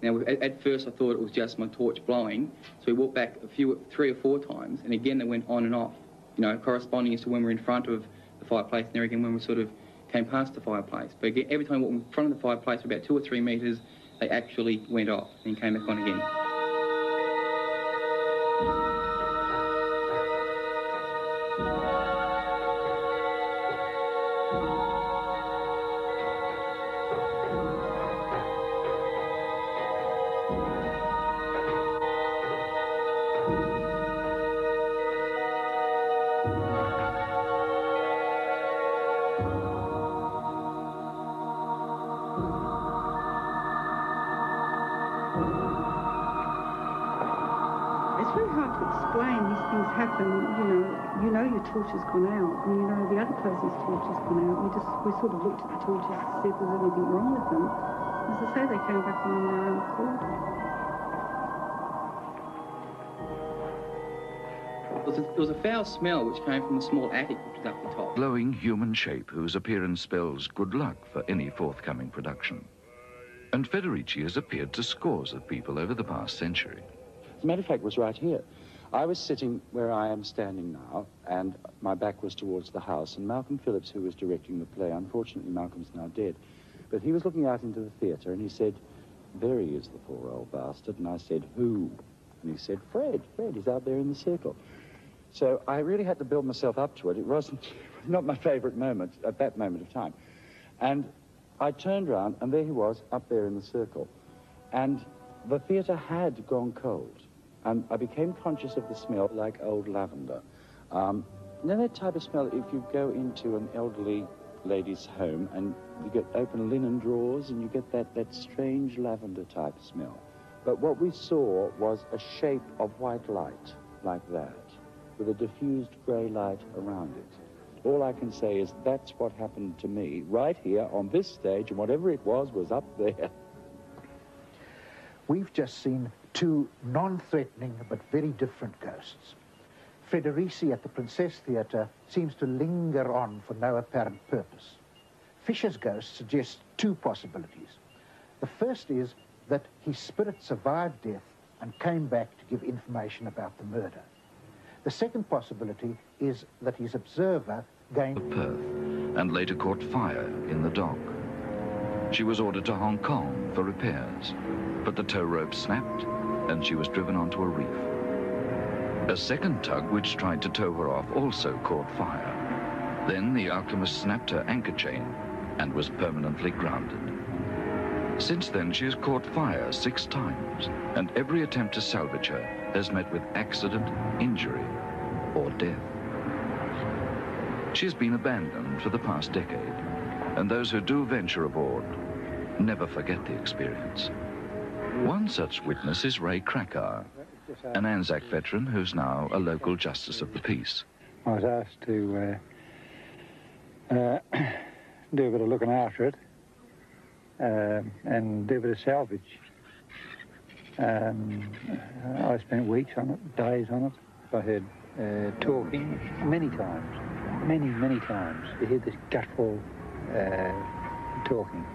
Now, at, at, first I thought it was just my torch blowing, so we walked back a few, three or four times, and again they went on and off, you know, corresponding as to when we are in front of the fireplace, and there again when we sort of came past the fireplace. But again, every time we walked in front of the fireplace, for about two or three metres, they actually went off and came back on again. Torch has gone out, and you know the other person's torch has gone out. We just we sort of looked at the torches to see if there was anything wrong with them. As I say, they came back on their own accord. was, a, it was a foul smell which came from a small attic which was up the top. Glowing human shape whose appearance spells good luck for any forthcoming production. And Federici has appeared to scores of people over the past century. As a matter of fact, it was right here. I was sitting where I am standing now, and my back was towards the house, and Malcolm Phillips, who was directing the play, unfortunately Malcolm's now dead, but he was looking out into the theatre, and he said, there he is, the poor old bastard, and I said, who? And he said, Fred, Fred, he's out there in the circle. So I really had to build myself up to it. It wasn't not my favourite moment at that moment of time. And I turned around, and there he was, up there in the circle. And the theatre had gone cold. And I became conscious of the smell like old lavender. Um, you know that type of smell if you go into an elderly lady's home and you get open linen drawers and you get that, that strange lavender type smell. But what we saw was a shape of white light like that with a diffused grey light around it. All I can say is that's what happened to me right here on this stage and whatever it was was up there. We've just seen two non-threatening but very different ghosts. Federici at the Princess Theatre seems to linger on for no apparent purpose. Fisher's ghost suggests two possibilities. The first is that his spirit survived death and came back to give information about the murder. The second possibility is that his observer gained... Perth and later caught fire in the dock. She was ordered to Hong Kong for repairs, but the tow rope snapped and she was driven onto a reef. A second tug which tried to tow her off also caught fire. Then the Alkimos snapped her anchor chain and was permanently grounded. Since then, she has caught fire six times, and every attempt to salvage her has met with accident, injury, or death. She has been abandoned for the past decade, and those who do venture aboard never forget the experience. One such witness is Ray Krakauer, an Anzac veteran who's now a local justice of the peace. I was asked to uh, uh, do a bit of looking after it uh, and do a bit of salvage. Um, I spent weeks on it, days on it. I heard uh, talking many times, many, many times. You hear this guttural uh, talking.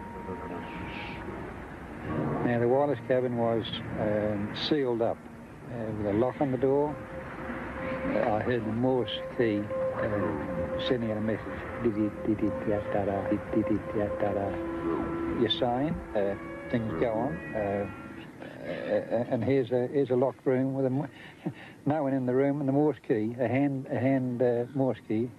Now, the wireless cabin was um, sealed up uh, with a lock on the door. Uh, I heard the Morse key uh, sending out a message. Did it, did it, da da da, did it, da da da. You're saying uh, things go on. Uh, uh, and here's a here's a locked room with a, no one in the room and the Morse key, a hand a hand uh, Morse key.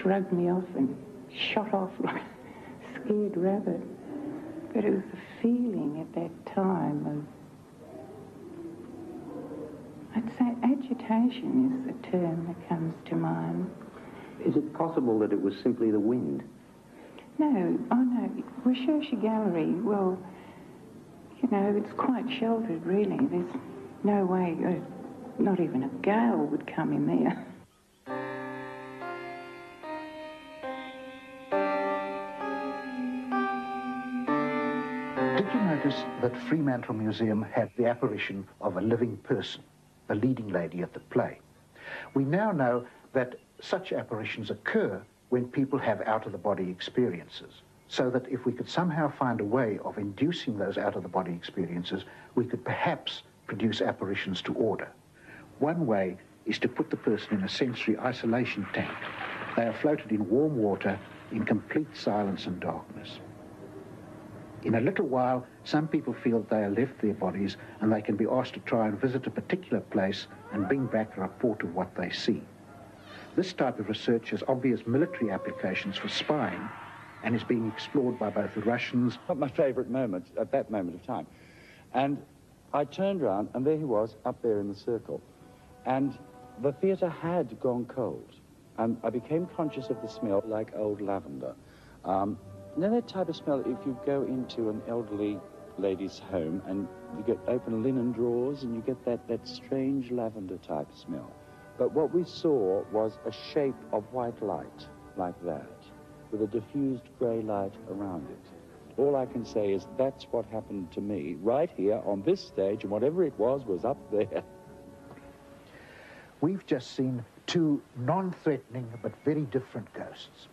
Shrugged me off and shot off like a scared rabbit. But it was the feeling at that time of, I'd say agitation is the term that comes to mind. Is it possible that it was simply the wind? No, oh no, Recherche Gallery, well, you know, it's quite sheltered really. There's no way, uh, not even a gale would come in there. notice that Fremantle Museum had the apparition of a living person, the leading lady at the play? We now know that such apparitions occur when people have out-of-the-body experiences, so that if we could somehow find a way of inducing those out-of-the-body experiences, we could perhaps produce apparitions to order. One way is to put the person in a sensory isolation tank. They are floated in warm water in complete silence and darkness. In a little while, some people feel that they are left their bodies and they can be asked to try and visit a particular place and bring back a report of what they see. This type of research has obvious military applications for spying and is being explored by both the Russians... Not my favourite moment at that moment of time. And I turned around and there he was up there in the circle. And the theatre had gone cold. And I became conscious of the smell like old lavender. Um, you know that type of smell if you go into an elderly lady's home and you get open linen drawers and you get that, that strange lavender type smell. But what we saw was a shape of white light like that with a diffused grey light around it. All I can say is that's what happened to me right here on this stage, and whatever it was was up there. We've just seen two non-threatening but very different ghosts.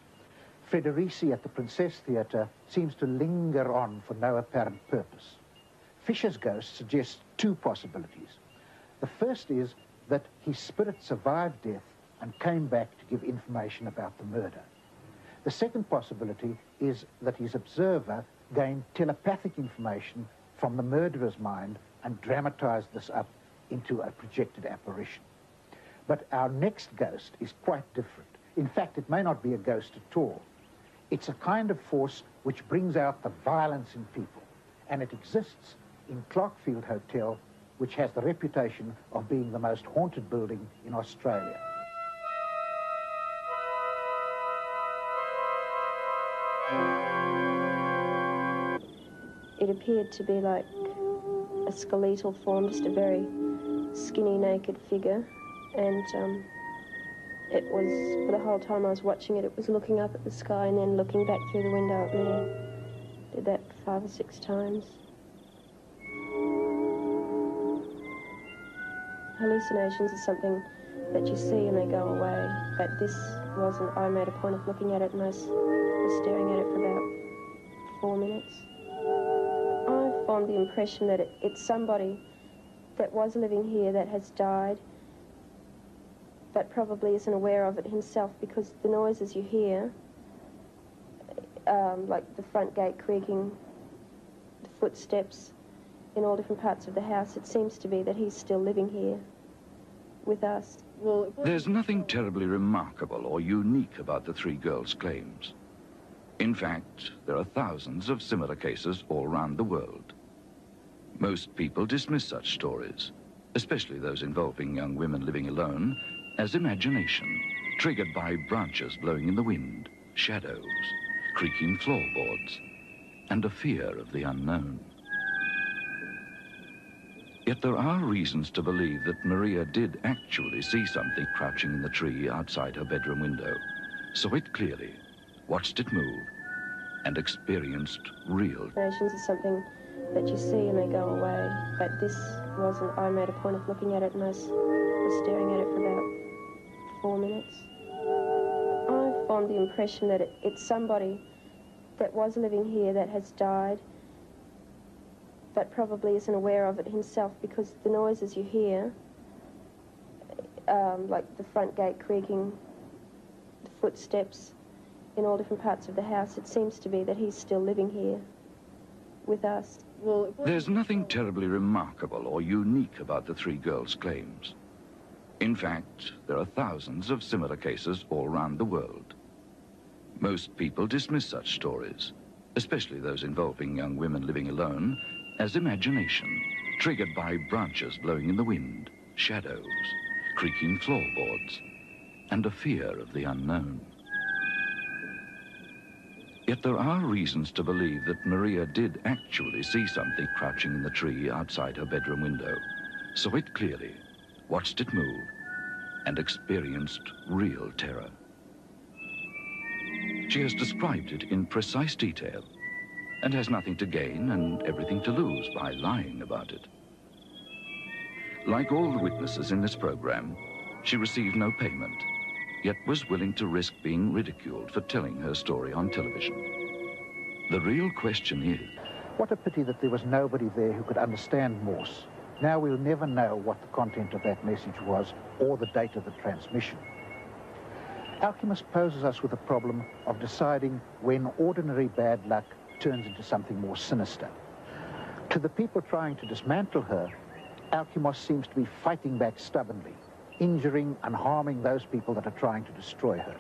Federici at the Princess Theatre seems to linger on for no apparent purpose. Fisher's ghost suggests two possibilities. The first is that his spirit survived death and came back to give information about the murder. The second possibility is that his observer gained telepathic information from the murderer's mind and dramatized this up into a projected apparition. But our next ghost is quite different. In fact, it may not be a ghost at all. It's a kind of force which brings out the violence in people, and it exists in Clarkefield Hotel, which has the reputation of being the most haunted building in Australia. It appeared to be like a skeletal form, just a very skinny, naked figure. And um, it was, for the whole time I was watching it, it was looking up at the sky and then looking back through the window at me. Did that five or six times. Hallucinations are something that you see and they go away, but this wasn't. I made a point of looking at it and I was, staring at it for about four minutes. I formed the impression that it, it's somebody that was living here that has died, but probably isn't aware of it himself because the noises you hear, um, like the front gate creaking, the footsteps in all different parts of the house, it seems to be that he's still living here with us. Well, There's nothing terribly remarkable or unique about the three girls' claims. In fact, there are thousands of similar cases all around the world. Most people dismiss such stories, especially those involving young women living alone, as imagination, triggered by branches blowing in the wind, shadows, creaking floorboards, and a fear of the unknown. Yet there are reasons to believe that Maria did actually see something crouching in the tree outside her bedroom window, saw it clearly, watched it move, and experienced real Hallucinations are something that you see and they go away, but this wasn't. I made a point of looking at it and I was staring at it for about four minutes. I formed the impression that it, it's somebody that was living here that has died, but probably isn't aware of it himself because the noises you hear, um, like the front gate creaking, the footsteps in all different parts of the house, it seems to be that he's still living here with us. Well, There's nothing terribly remarkable or unique about the three girls' claims. In fact, there are thousands of similar cases all around the world. Most people dismiss such stories, especially those involving young women living alone, as imagination, triggered by branches blowing in the wind, shadows, creaking floorboards, and a fear of the unknown. Yet there are reasons to believe that Maria did actually see something crouching in the tree outside her bedroom window, saw it clearly, watched it move, and experienced real terror. She has described it in precise detail and has nothing to gain and everything to lose by lying about it. Like all the witnesses in this program, she received no payment, yet was willing to risk being ridiculed for telling her story on television. The real question is, What a pity that there was nobody there who could understand Morse. Now we'll never know what the content of that message was or the date of the transmission. Alkimos poses us with a problem of deciding when ordinary bad luck turns into something more sinister. To the people trying to dismantle her, Alkimos seems to be fighting back stubbornly, injuring and harming those people that are trying to destroy her.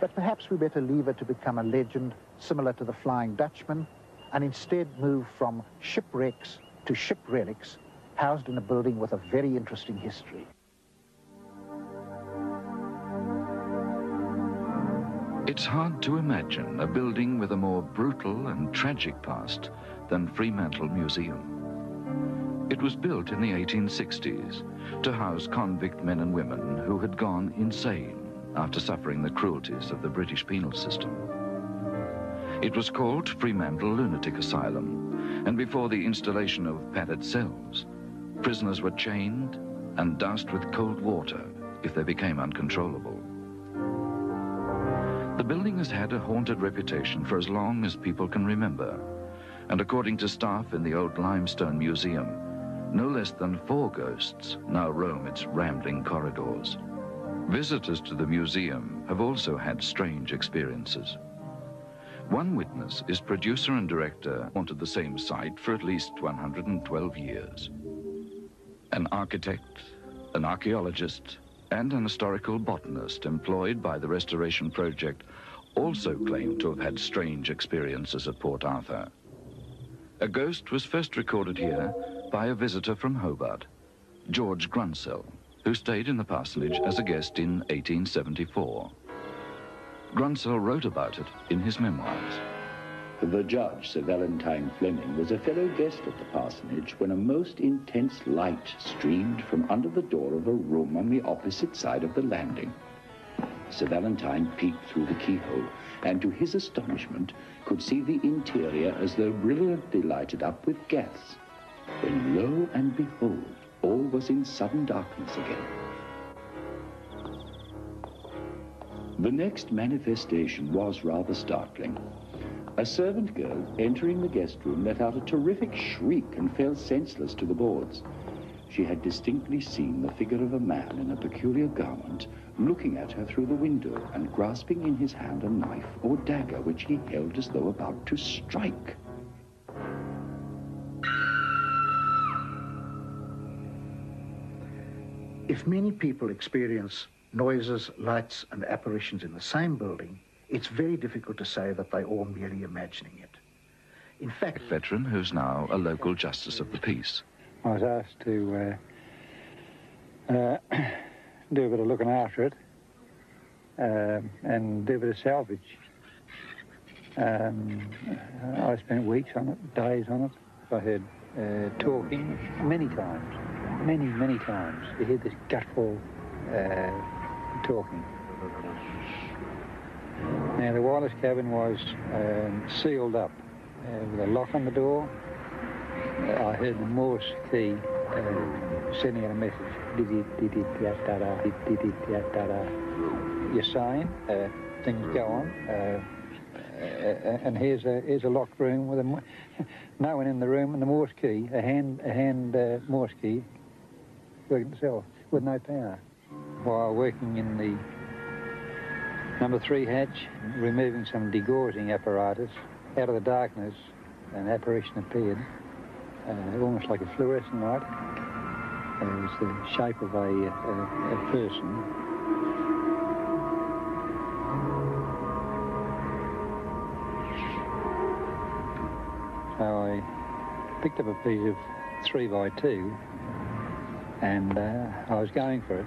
But perhaps we better leave her to become a legend similar to the Flying Dutchman and instead move from shipwrecks to ship relics housed in a building with a very interesting history. It's hard to imagine a building with a more brutal and tragic past than Fremantle Museum. It was built in the 1860s to house convict men and women who had gone insane after suffering the cruelties of the British penal system. It was called Fremantle Lunatic Asylum, and before the installation of padded cells, prisoners were chained and doused with cold water if they became uncontrollable. The building has had a haunted reputation for as long as people can remember, and according to staff in the old limestone museum, no less than four ghosts now roam its rambling corridors. Visitors to the museum have also had strange experiences. One witness is producer and director haunted the same site for at least 112 years. An architect, an archaeologist, and an historical botanist employed by the restoration project also claim to have had strange experiences at Port Arthur. A ghost was first recorded here by a visitor from Hobart, George Grunsell, who stayed in the parsonage as a guest in 1874. Grunsell wrote about it in his memoirs. The judge, Sir Valentine Fleming, was a fellow guest at the parsonage when a most intense light streamed from under the door of a room on the opposite side of the landing. Sir Valentine peeked through the keyhole and, to his astonishment, could see the interior as though brilliantly lighted up with gas. When lo and behold, all was in sudden darkness again. The next manifestation was rather startling. A servant girl entering the guest room let out a terrific shriek and fell senseless to the boards. She had distinctly seen the figure of a man in a peculiar garment looking at her through the window and grasping in his hand a knife or dagger which he held as though about to strike. If many people experience noises, lights, and apparitions in the same building, it's very difficult to say that they're all merely imagining it. In fact, A veteran who's now a local justice of the peace. I was asked to uh, uh, do a bit of looking after it uh, and do a bit of salvage. Um, I spent weeks on it, days on it. I heard uh, talking many times, many, many times. You hear this guttural uh, talking. Now, the wireless cabin was um, sealed up uh, with a lock on the door. Uh, I heard the Morse key uh, sending out a message. Did it, did it, da da da, did it, da da da. You're saying uh, things go on. Uh, uh, and here's a here's a locked room with a no one in the room and the Morse key, a hand a hand uh, Morse key, working itself with no power. While working in the number three hatch, removing some degaussing apparatus, out of the darkness, an apparition appeared, uh, almost like a fluorescent light. Uh, it was the shape of a, a, a person. So I picked up a piece of three by two, and uh, I was going for it.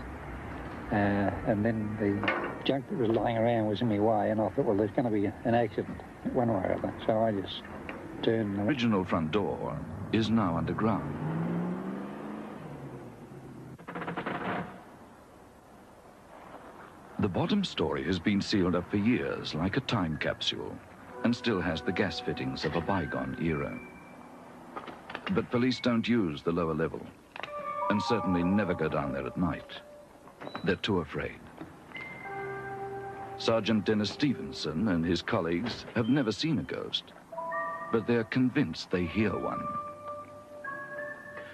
Uh, and then the junk that was lying around was in my way, and I thought, well, there's going to be an accident one way or other. So I just turned. The original front door is now underground. The bottom story has been sealed up for years like a time capsule and still has the gas fittings of a bygone era. But police don't use the lower level and certainly never go down there at night. They're too afraid. Sergeant Dennis Stevenson and his colleagues have never seen a ghost, but they're convinced they hear one.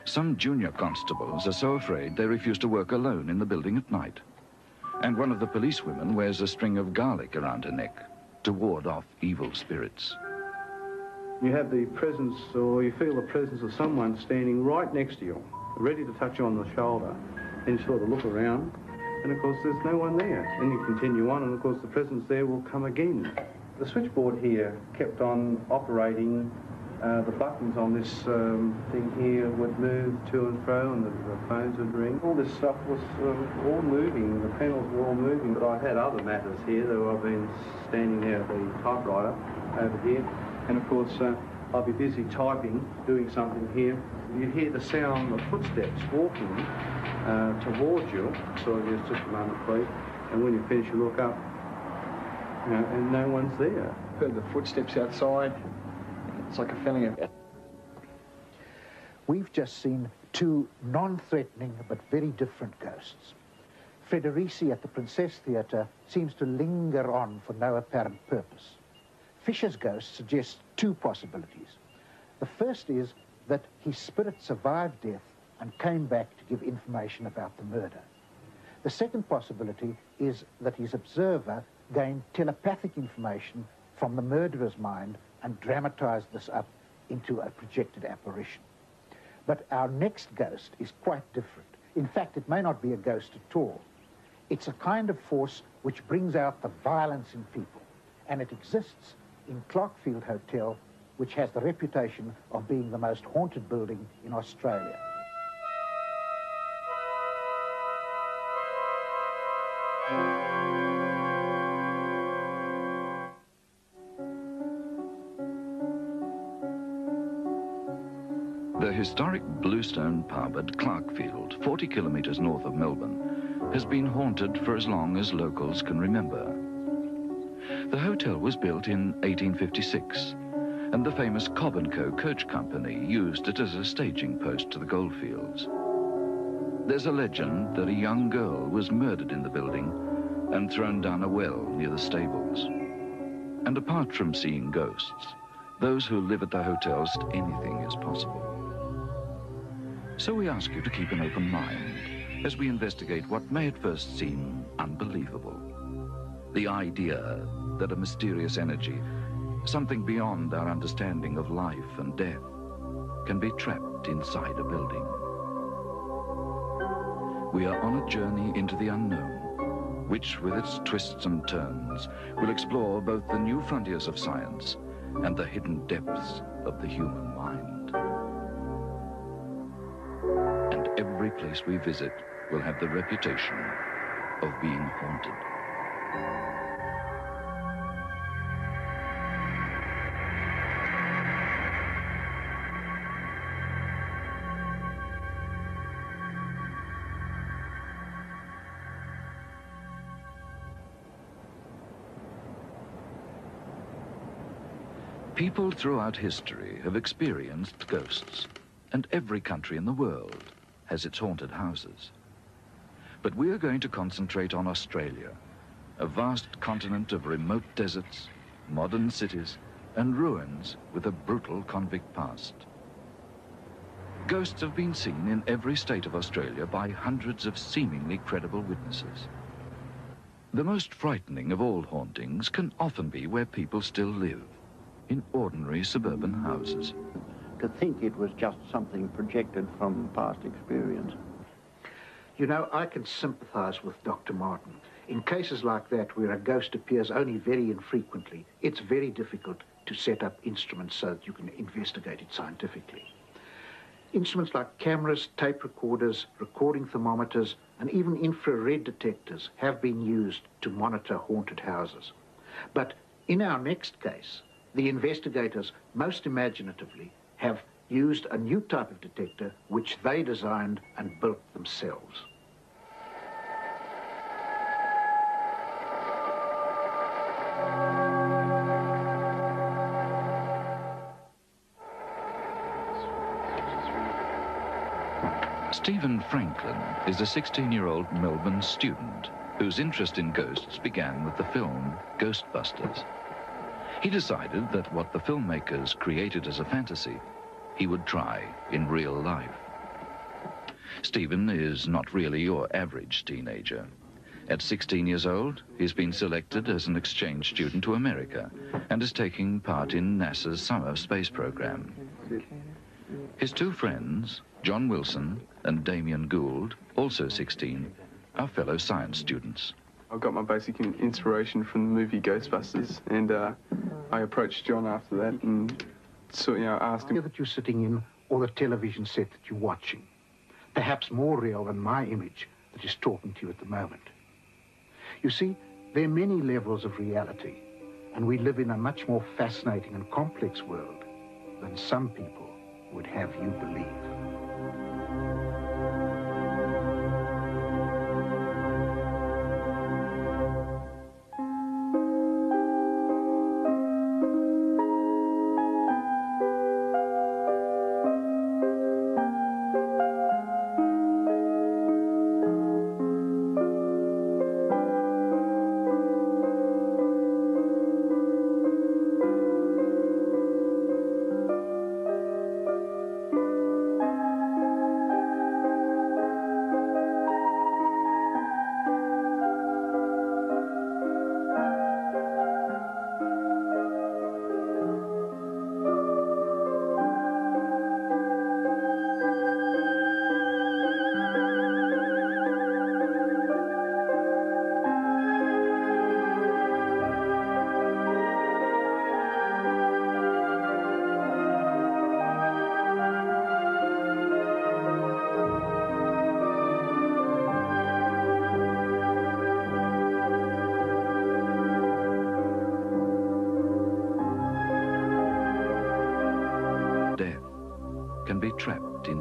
Some junior constables are so afraid they refuse to work alone in the building at night. And one of the policewomen wears a string of garlic around her neck to ward off evil spirits. You have the presence, or you feel the presence of someone standing right next to you, ready to touch you on the shoulder. Then you sort of look around, and of course there's no one there. Then you continue on, and of course the presence there will come again. The switchboard here kept on operating. Uh, the buttons on this um, thing here would move to and fro, and the, the phones would ring. All this stuff was um, all moving. The panels were all moving. But I had other matters here. Though I've been standing there at the typewriter over here, and of course uh, I'll be busy typing, doing something here. You hear the sound of footsteps walking uh, towards you. So just just a moment, please. And when you finish, you look up, you know, and no one's there. heard the footsteps outside. It's like a feeling of We've just seen two non-threatening but very different ghosts. Federici at the Princess Theatre seems to linger on for no apparent purpose. Fisher's ghost suggests two possibilities. The first is that his spirit survived death and came back to give information about the murder. The second possibility is that his observer gained telepathic information from the murderer's mind and dramatized this up into a projected apparition. But our next ghost is quite different. In fact, it may not be a ghost at all. It's a kind of force which brings out the violence in people. And it exists in Clarkefield Hotel, which has the reputation of being the most haunted building in Australia. The historic Bluestone pub at Clarkefield, 40 kilometres north of Melbourne, has been haunted for as long as locals can remember. The hotel was built in 1856, and the famous Cobb & Co. coach company used it as a staging post to the goldfields. There's a legend that a young girl was murdered in the building and thrown down a well near the stables. And apart from seeing ghosts, those who live at the hotel said anything is possible. So we ask you to keep an open mind as we investigate what may at first seem unbelievable. The idea that a mysterious energy, something beyond our understanding of life and death, can be trapped inside a building. We are on a journey into the unknown, which with its twists and turns will explore both the new frontiers of science and the hidden depths of the human mind. And every place we visit will have the reputation of being haunted. People throughout history have experienced ghosts, and every country in the world has its haunted houses. But we are going to concentrate on Australia, a vast continent of remote deserts, modern cities, and ruins with a brutal convict past. Ghosts have been seen in every state of Australia by hundreds of seemingly credible witnesses. The most frightening of all hauntings can often be where people still live, in ordinary suburban houses. To think it was just something projected from past experience. You know, I can sympathize with Dr. Martin. In cases like that, where a ghost appears only very infrequently, it's very difficult to set up instruments so that you can investigate it scientifically. Instruments like cameras, tape recorders, recording thermometers, and even infrared detectors have been used to monitor haunted houses. But in our next case, the investigators, most imaginatively, have used a new type of detector which they designed and built themselves. Stephen Franklin is a 16-year-old Melbourne student whose interest in ghosts began with the film Ghostbusters. He decided that what the filmmakers created as a fantasy, he would try in real life. Stephen is not really your average teenager. At 16 years old, he's been selected as an exchange student to America and is taking part in NASA's summer space program. His two friends, John Wilson and Damien Gould, also 16, are fellow science students. I got my basic inspiration from the movie Ghostbusters, and uh, I approached John after that and so you know asked him. that you're sitting in or the television set that you're watching. Perhaps more real than my image that is talking to you at the moment. You see, there are many levels of reality, and we live in a much more fascinating and complex world than some people would have you believe.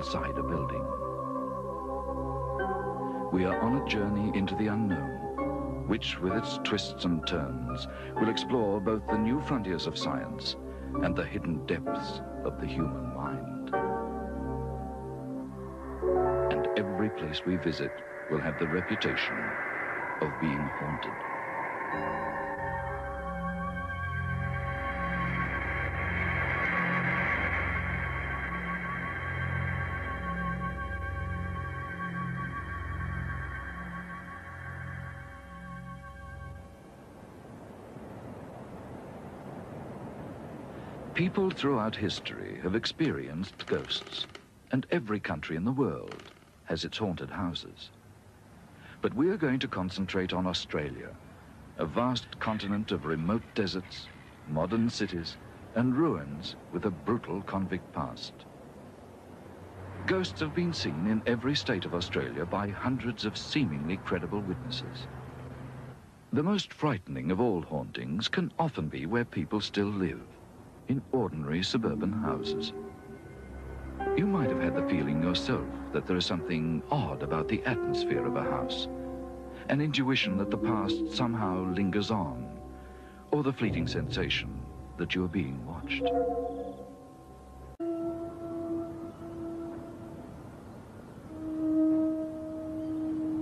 Inside a building. We are on a journey into the unknown, which, with its twists and turns, will explore both the new frontiers of science and the hidden depths of the human mind. And every place we visit will have the reputation of being haunted. People throughout history have experienced ghosts, and every country in the world has its haunted houses. But we are going to concentrate on Australia, a vast continent of remote deserts, modern cities, and ruins with a brutal convict past. Ghosts have been seen in every state of Australia by hundreds of seemingly credible witnesses. The most frightening of all hauntings can often be where people still live in ordinary suburban houses. You might have had the feeling yourself that there is something odd about the atmosphere of a house, an intuition that the past somehow lingers on, or the fleeting sensation that you are being watched.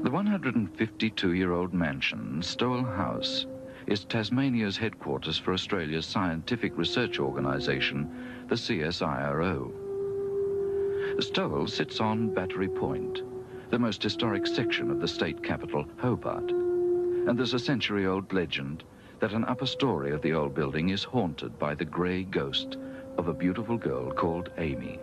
The 152-year-old mansion, Stowell House, is Tasmania's headquarters for Australia's scientific research organisation, the CSIRO. Stowell sits on Battery Point, the most historic section of the state capital, Hobart. And there's a century-old legend that an upper story of the old building is haunted by the grey ghost of a beautiful girl called Amy.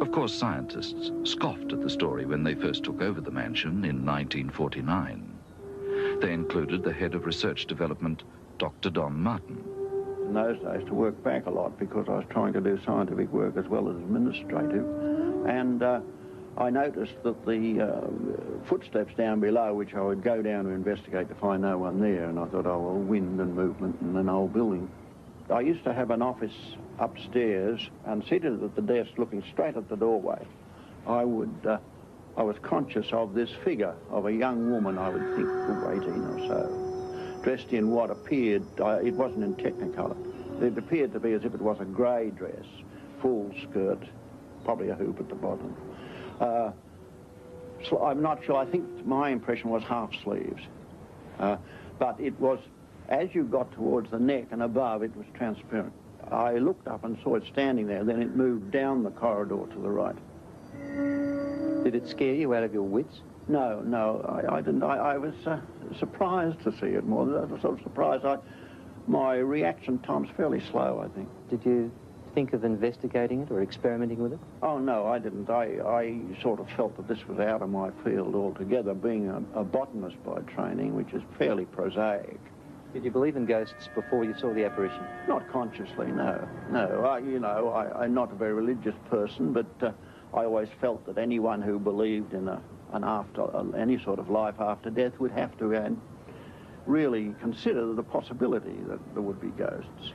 Of course, scientists scoffed at the story when they first took over the mansion in 1949. They included the head of research development, Dr. Don Martin. In those days, to work back a lot because I was trying to do scientific work as well as administrative. And uh, I noticed that the uh, footsteps down below, which I would go down to investigate to find no one there, and I thought, oh, well, wind and movement in an old building. I used to have an office upstairs, and seated at the desk looking straight at the doorway, I would uh, I was conscious of this figure of a young woman, I would think, of 18 or so, dressed in what appeared, uh, it wasn't in technicolor, it appeared to be as if it was a grey dress, full skirt, probably a hoop at the bottom. Uh, so I'm not sure, I think my impression was half sleeves. Uh, but it was, as you got towards the neck and above, it was transparent. I looked up and saw it standing there, then it moved down the corridor to the right. Did it scare you out of your wits? No, no, I, I didn't. I, I was uh, surprised to see it more. I was sort of surprised. I, my reaction time's fairly slow, I think. Did you think of investigating it or experimenting with it? Oh, no, I didn't. I, I sort of felt that this was out of my field altogether, being a, a botanist by training, which is fairly prosaic. Did you believe in ghosts before you saw the apparition? Not consciously, no. No, I, you know, I, I'm not a very religious person, but uh, I always felt that anyone who believed in a, an after, uh, any sort of life after death would have to uh, really consider the possibility that there would be ghosts.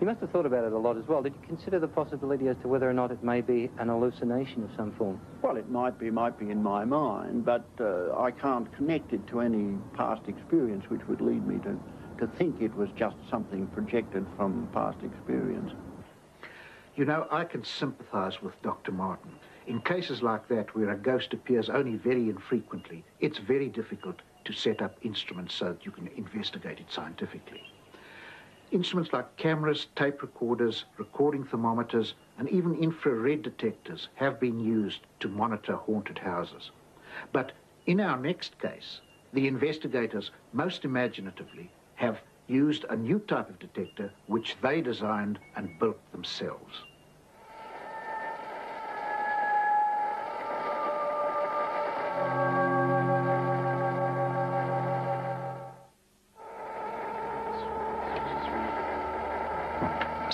You must have thought about it a lot as well. Did you consider the possibility as to whether or not it may be an hallucination of some form? Well, it might be, might be in my mind, but uh, I can't connect it to any past experience which would lead me to, to think it was just something projected from past experience. You know, I can sympathise with Dr. Martin. In cases like that, where a ghost appears only very infrequently, it's very difficult to set up instruments so that you can investigate it scientifically. Instruments like cameras, tape recorders, recording thermometers, and even infrared detectors have been used to monitor haunted houses. But in our next case, the investigators, most imaginatively, have used a new type of detector which they designed and built themselves.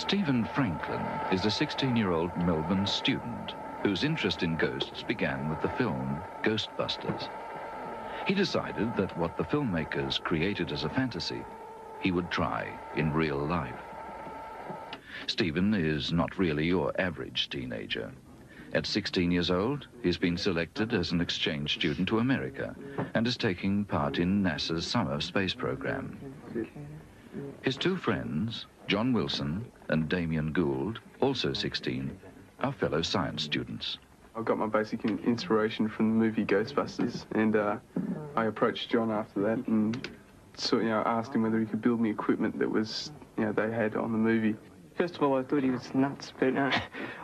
Stephen Franklin is a 16-year-old Melbourne student whose interest in ghosts began with the film Ghostbusters. He decided that what the filmmakers created as a fantasy, he would try in real life. Stephen is not really your average teenager. At 16 years old, he's been selected as an exchange student to America and is taking part in NASA's summer space program. His two friends, John Wilson and Damien Gould, also 16, are fellow science students. I got my basic inspiration from the movie Ghostbusters, and uh, I approached John after that and so, you know, asked him whether he could build me equipment that was, you know, they had on the movie. First of all, I thought he was nuts, but uh,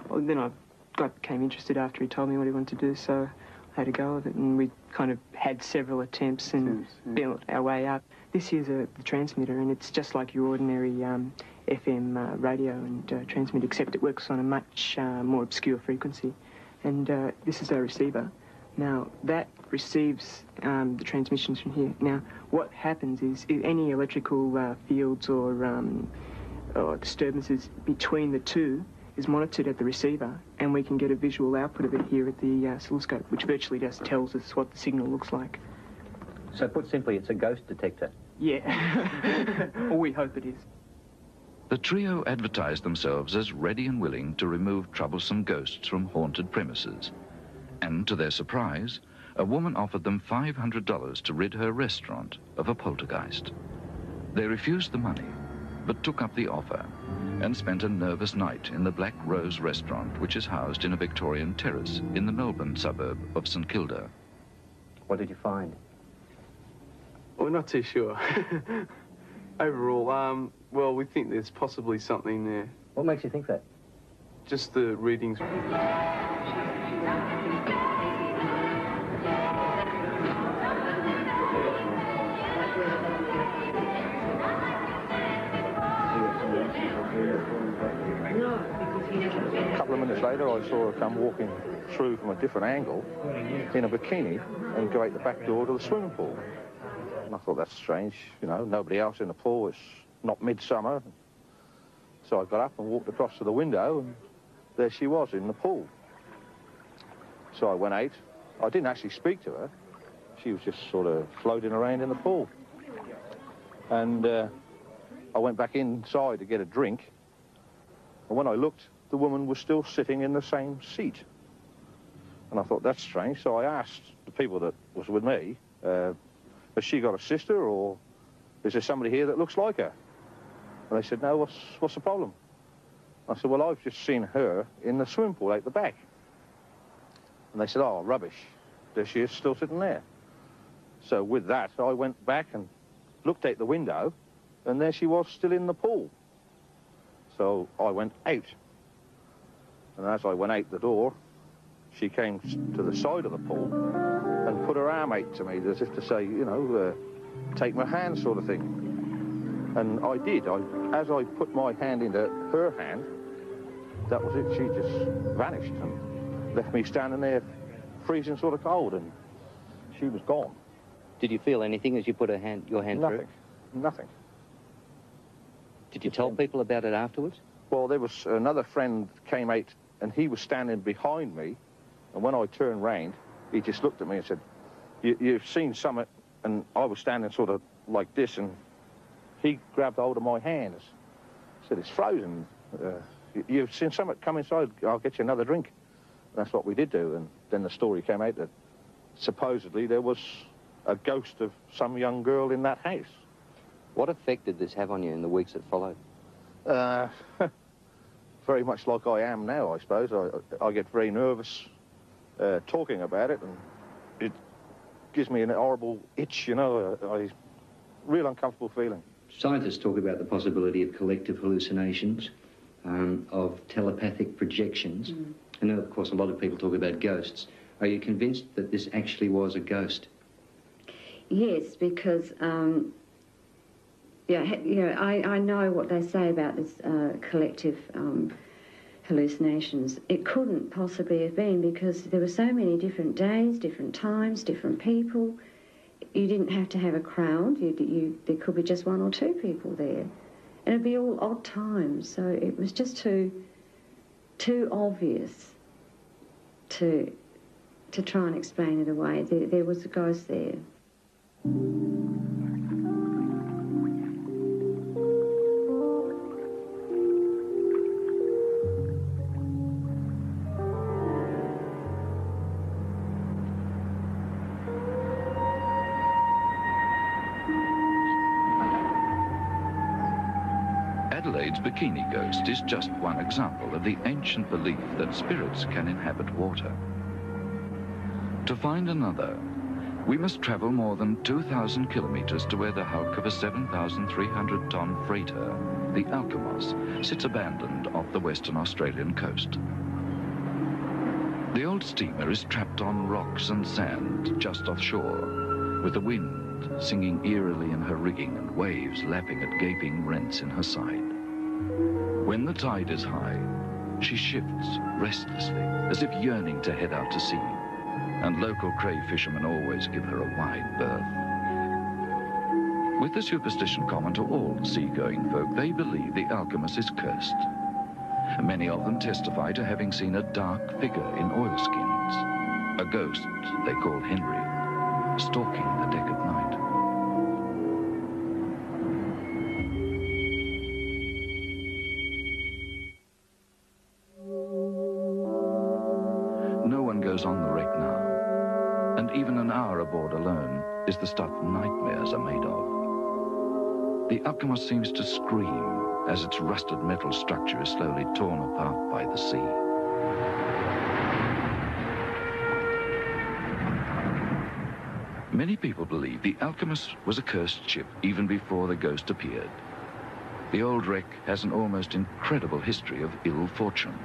well, then I got became interested after he told me what he wanted to do, so I had a go of it, and we kind of had several attempts and built our way up. This is a transmitter, and it's just like your ordinary um, FM uh, radio and uh, transmitter, except it works on a much uh, more obscure frequency. And uh, this is our receiver. Now, that receives um, the transmissions from here. Now, what happens is any electrical uh, fields or, um, or disturbances between the two is monitored at the receiver, and we can get a visual output of it here at the uh, oscilloscope, which virtually just tells us what the signal looks like. So put simply, it's a ghost detector. Yeah. or we hope it is. The trio advertised themselves as ready and willing to remove troublesome ghosts from haunted premises. And to their surprise, a woman offered them $500 to rid her restaurant of a poltergeist. They refused the money, but took up the offer and spent a nervous night in the Black Rose restaurant, which is housed in a Victorian terrace in the Melbourne suburb of St Kilda. What did you find? We're not too sure. Overall, um, well, we think there's possibly something there. What makes you think that? Just the readings. A couple of minutes later, I saw her come walking through from a different angle in a bikini and go out the back door to the swimming pool. And I thought, that's strange, you know, nobody else in the pool. It's not midsummer. So I got up and walked across to the window, and there she was in the pool. So I went out. I didn't actually speak to her. She was just sort of floating around in the pool. And uh, I went back inside to get a drink. And when I looked, the woman was still sitting in the same seat. And I thought, that's strange. So I asked the people that was with me, uh, has she got a sister or is there somebody here that looks like her? And they said, no, what's, what's the problem? I said, well, I've just seen her in the swimming pool out the back. And they said, oh, rubbish. There she is, still sitting there. So with that, I went back and looked out the window, and there she was still in the pool. So I went out. And as I went out the door, she came to the side of the pool and put her arm out to me as if to say, you know, uh, take my hand sort of thing. And I did. I, as I put my hand into her hand, that was it. She just vanished and left me standing there freezing sort of cold and she was gone. Did you feel anything as you put a hand, your hand Nothing. through? Nothing. Did you tell people about it afterwards? Well, there was another friend came out and he was standing behind me. And when I turned round, he just looked at me and said, you, you've seen something. And I was standing sort of like this and he grabbed hold of my hand. said, it's frozen. Uh, you, you've seen something come inside. I'll get you another drink. And that's what we did do. And then the story came out that supposedly there was a ghost of some young girl in that house. What effect did this have on you in the weeks that followed? Uh, very much like I am now, I suppose. I, I get very nervous uh, talking about it, and it gives me an horrible itch, you know, a, a real uncomfortable feeling. Scientists talk about the possibility of collective hallucinations, um, of telepathic projections. Mm. I know, of course, a lot of people talk about ghosts. Are you convinced that this actually was a ghost? Yes, because um, yeah, you know, I, I know what they say about this uh, collective um, hallucinations. It couldn't possibly have been because there were so many different days, different times, different people. You didn't have to have a crowd. You, you there could be just one or two people there, and it'd be all odd times. So it was just too too obvious to to try and explain it away. There, there was a ghost there. Bikini ghost is just one example of the ancient belief that spirits can inhabit water. To find another, we must travel more than 2,000 kilometers to where the hulk of a 7,300-ton freighter, the Alkimos, sits abandoned off the Western Australian coast. The old steamer is trapped on rocks and sand just offshore, with the wind singing eerily in her rigging and waves lapping at gaping rents in her side. When the tide is high, she shifts restlessly, as if yearning to head out to sea, and local cray fishermen always give her a wide berth. With the superstition common to all seagoing folk, they believe the Alkimos is cursed. Many of them testify to having seen a dark figure in oilskins, a ghost they call Henry, stalking the deck at night. The seems to scream as its rusted metal structure is slowly torn apart by the sea. Many people believe the Alkimos was a cursed ship even before the ghost appeared. The old wreck has an almost incredible history of ill fortune.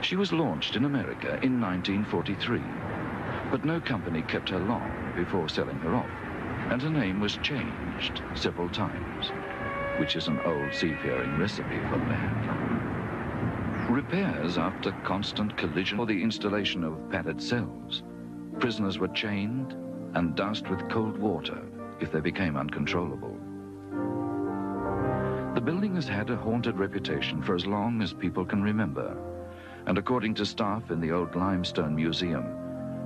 She was launched in America in 1943, but no company kept her long before selling her off, and her name was changed several times, which is an old seafaring recipe for bad. Repairs after constant collision or the installation of padded cells. Prisoners were chained and doused with cold water if they became uncontrollable. The building has had a haunted reputation for as long as people can remember, and according to staff in the old limestone museum,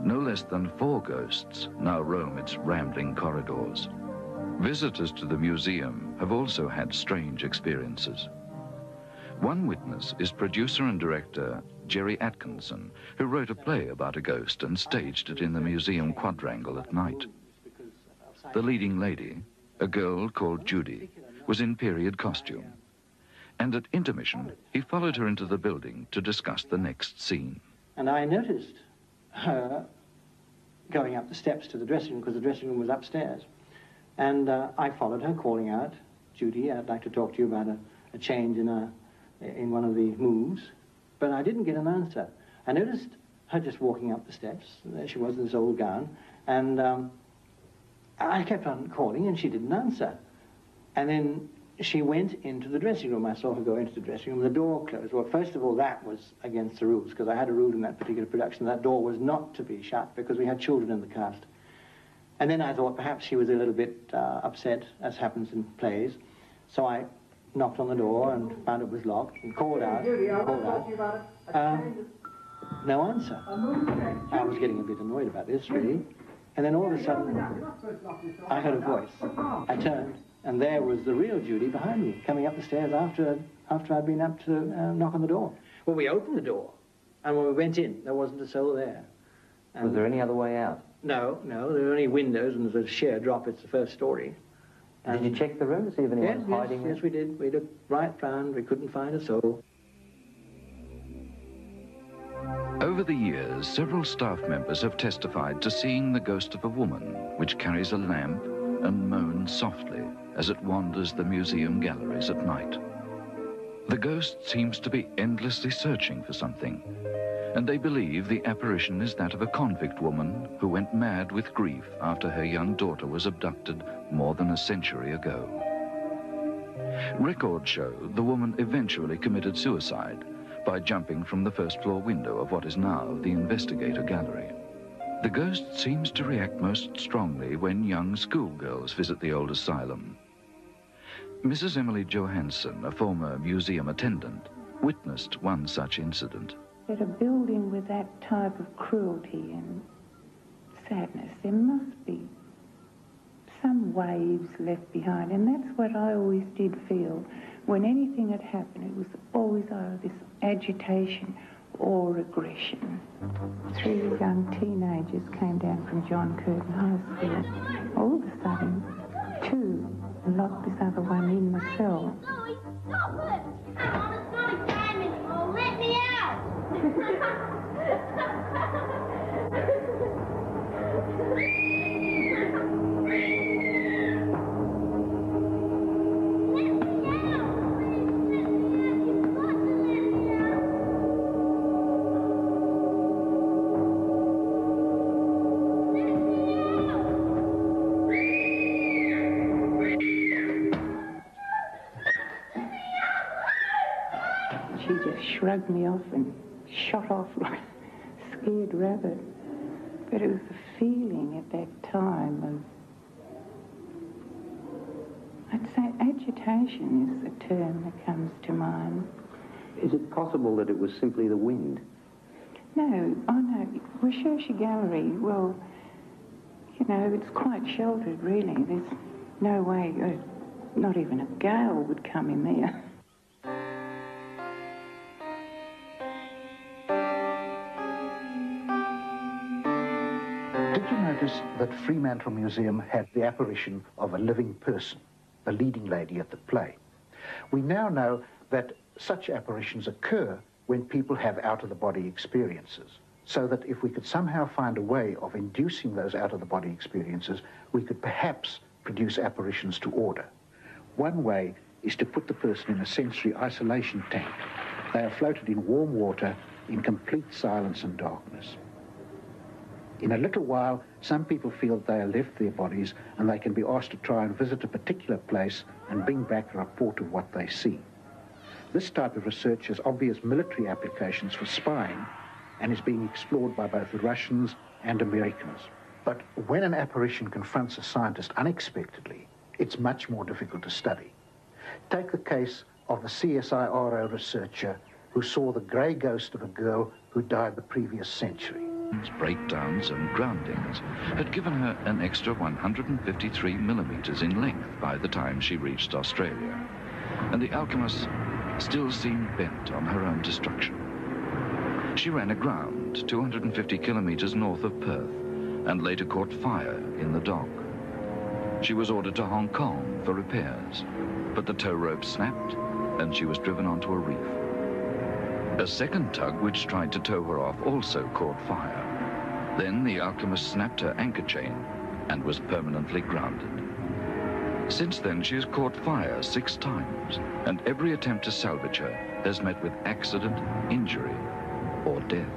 no less than four ghosts now roam its rambling corridors. Visitors to the museum have also had strange experiences. One witness is producer and director Jerry Atkinson, who wrote a play about a ghost and staged it in the museum quadrangle at night. The leading lady, a girl called Judy, was in period costume. And at intermission, he followed her into the building to discuss the next scene. And I noticed her going up the steps to the dressing room because the dressing room was upstairs. And uh, I followed her, calling out, Judy, I'd like to talk to you about a, a change in, a, in one of the moves. But I didn't get an answer. I noticed her just walking up the steps. There she was in this old gown. And um, I kept on calling and she didn't answer. And then she went into the dressing room. I saw her go into the dressing room. The door closed. Well, first of all, that was against the rules because I had a rule in that particular production. That door was not to be shut because we had children in the cast. And then I thought perhaps she was a little bit uh, upset, as happens in plays. So I knocked on the door and found it was locked and called out. Called out. Um, no answer. I was getting a bit annoyed about this, really. And then all of a sudden, I heard a voice. I turned, and there was the real Judy behind me, coming up the stairs after, after I'd been up to uh, knock on the door. Well, we opened the door, and when we went in, there wasn't a soul there. And Was there any other way out? No, no, there are only windows, and there's a sheer drop. It's the first story. Did you check the room to see if anyone yes, was yes, hiding there? Yes, we did. We looked right round. We couldn't find a soul. Over the years, several staff members have testified to seeing the ghost of a woman which carries a lamp and moans softly as it wanders the museum galleries at night. The ghost seems to be endlessly searching for something, and they believe the apparition is that of a convict woman who went mad with grief after her young daughter was abducted more than a century ago. Records show the woman eventually committed suicide by jumping from the first floor window of what is now the Investigator Gallery. The ghost seems to react most strongly when young schoolgirls visit the old asylum. Mrs. Emily Johansson, a former museum attendant, witnessed one such incident. At a building with that type of cruelty and sadness, there must be some waves left behind. And that's what I always did feel. When anything had happened, it was always either this agitation or aggression. Three young teenagers came down from John Curtin High School. All of a sudden, two locked this other one in the cell. Stop it! Mom, it's not a game anymore. Let me out! shrugged me off and shot off like a scared rabbit. But it was the feeling at that time of, I'd say agitation is the term that comes to mind. Is it possible that it was simply the wind? No, oh no, Washoshi Gallery, well, you know, it's quite sheltered really. There's no way, uh, not even a gale would come in there. That Fremantle Museum had the apparition of a living person, the leading lady at the play? We now know that such apparitions occur when people have out-of-the-body experiences, so that if we could somehow find a way of inducing those out-of-the-body experiences, we could perhaps produce apparitions to order. One way is to put the person in a sensory isolation tank. They are floated in warm water in complete silence and darkness. In a little while, some people feel they have left their bodies and they can be asked to try and visit a particular place and bring back a report of what they see. This type of research has obvious military applications for spying and is being explored by both the Russians and Americans. But when an apparition confronts a scientist unexpectedly, it's much more difficult to study. Take the case of the CSIRO researcher who saw the grey ghost of a girl who died the previous century. Breakdowns and groundings had given her an extra 153 millimeters in length by the time she reached Australia. And the Alkimos still seemed bent on her own destruction. She ran aground 250 kilometers north of Perth and later caught fire in the dock. She was ordered to Hong Kong for repairs, but the tow rope snapped and she was driven onto a reef. A second tug which tried to tow her off also caught fire. Then the Alkimos snapped her anchor chain and was permanently grounded. Since then, she has caught fire six times, and every attempt to salvage her has met with accident, injury, or death.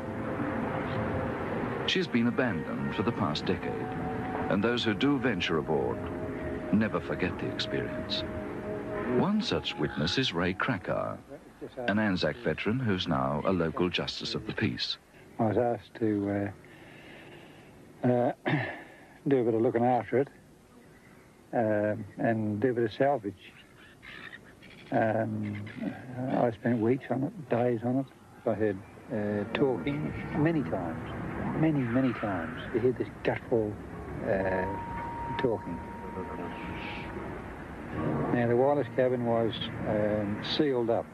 She has been abandoned for the past decade, and those who do venture aboard never forget the experience. One such witness is Ray Krakauer, an Anzac veteran who's now a local justice of the peace. I was asked to uh, uh, do a bit of looking after it um and do a bit of salvage. Um, I spent weeks on it, days on it. I heard uh, talking many times, many, many times. You hear this guttural uh, talking. Now, the wireless cabin was um, sealed up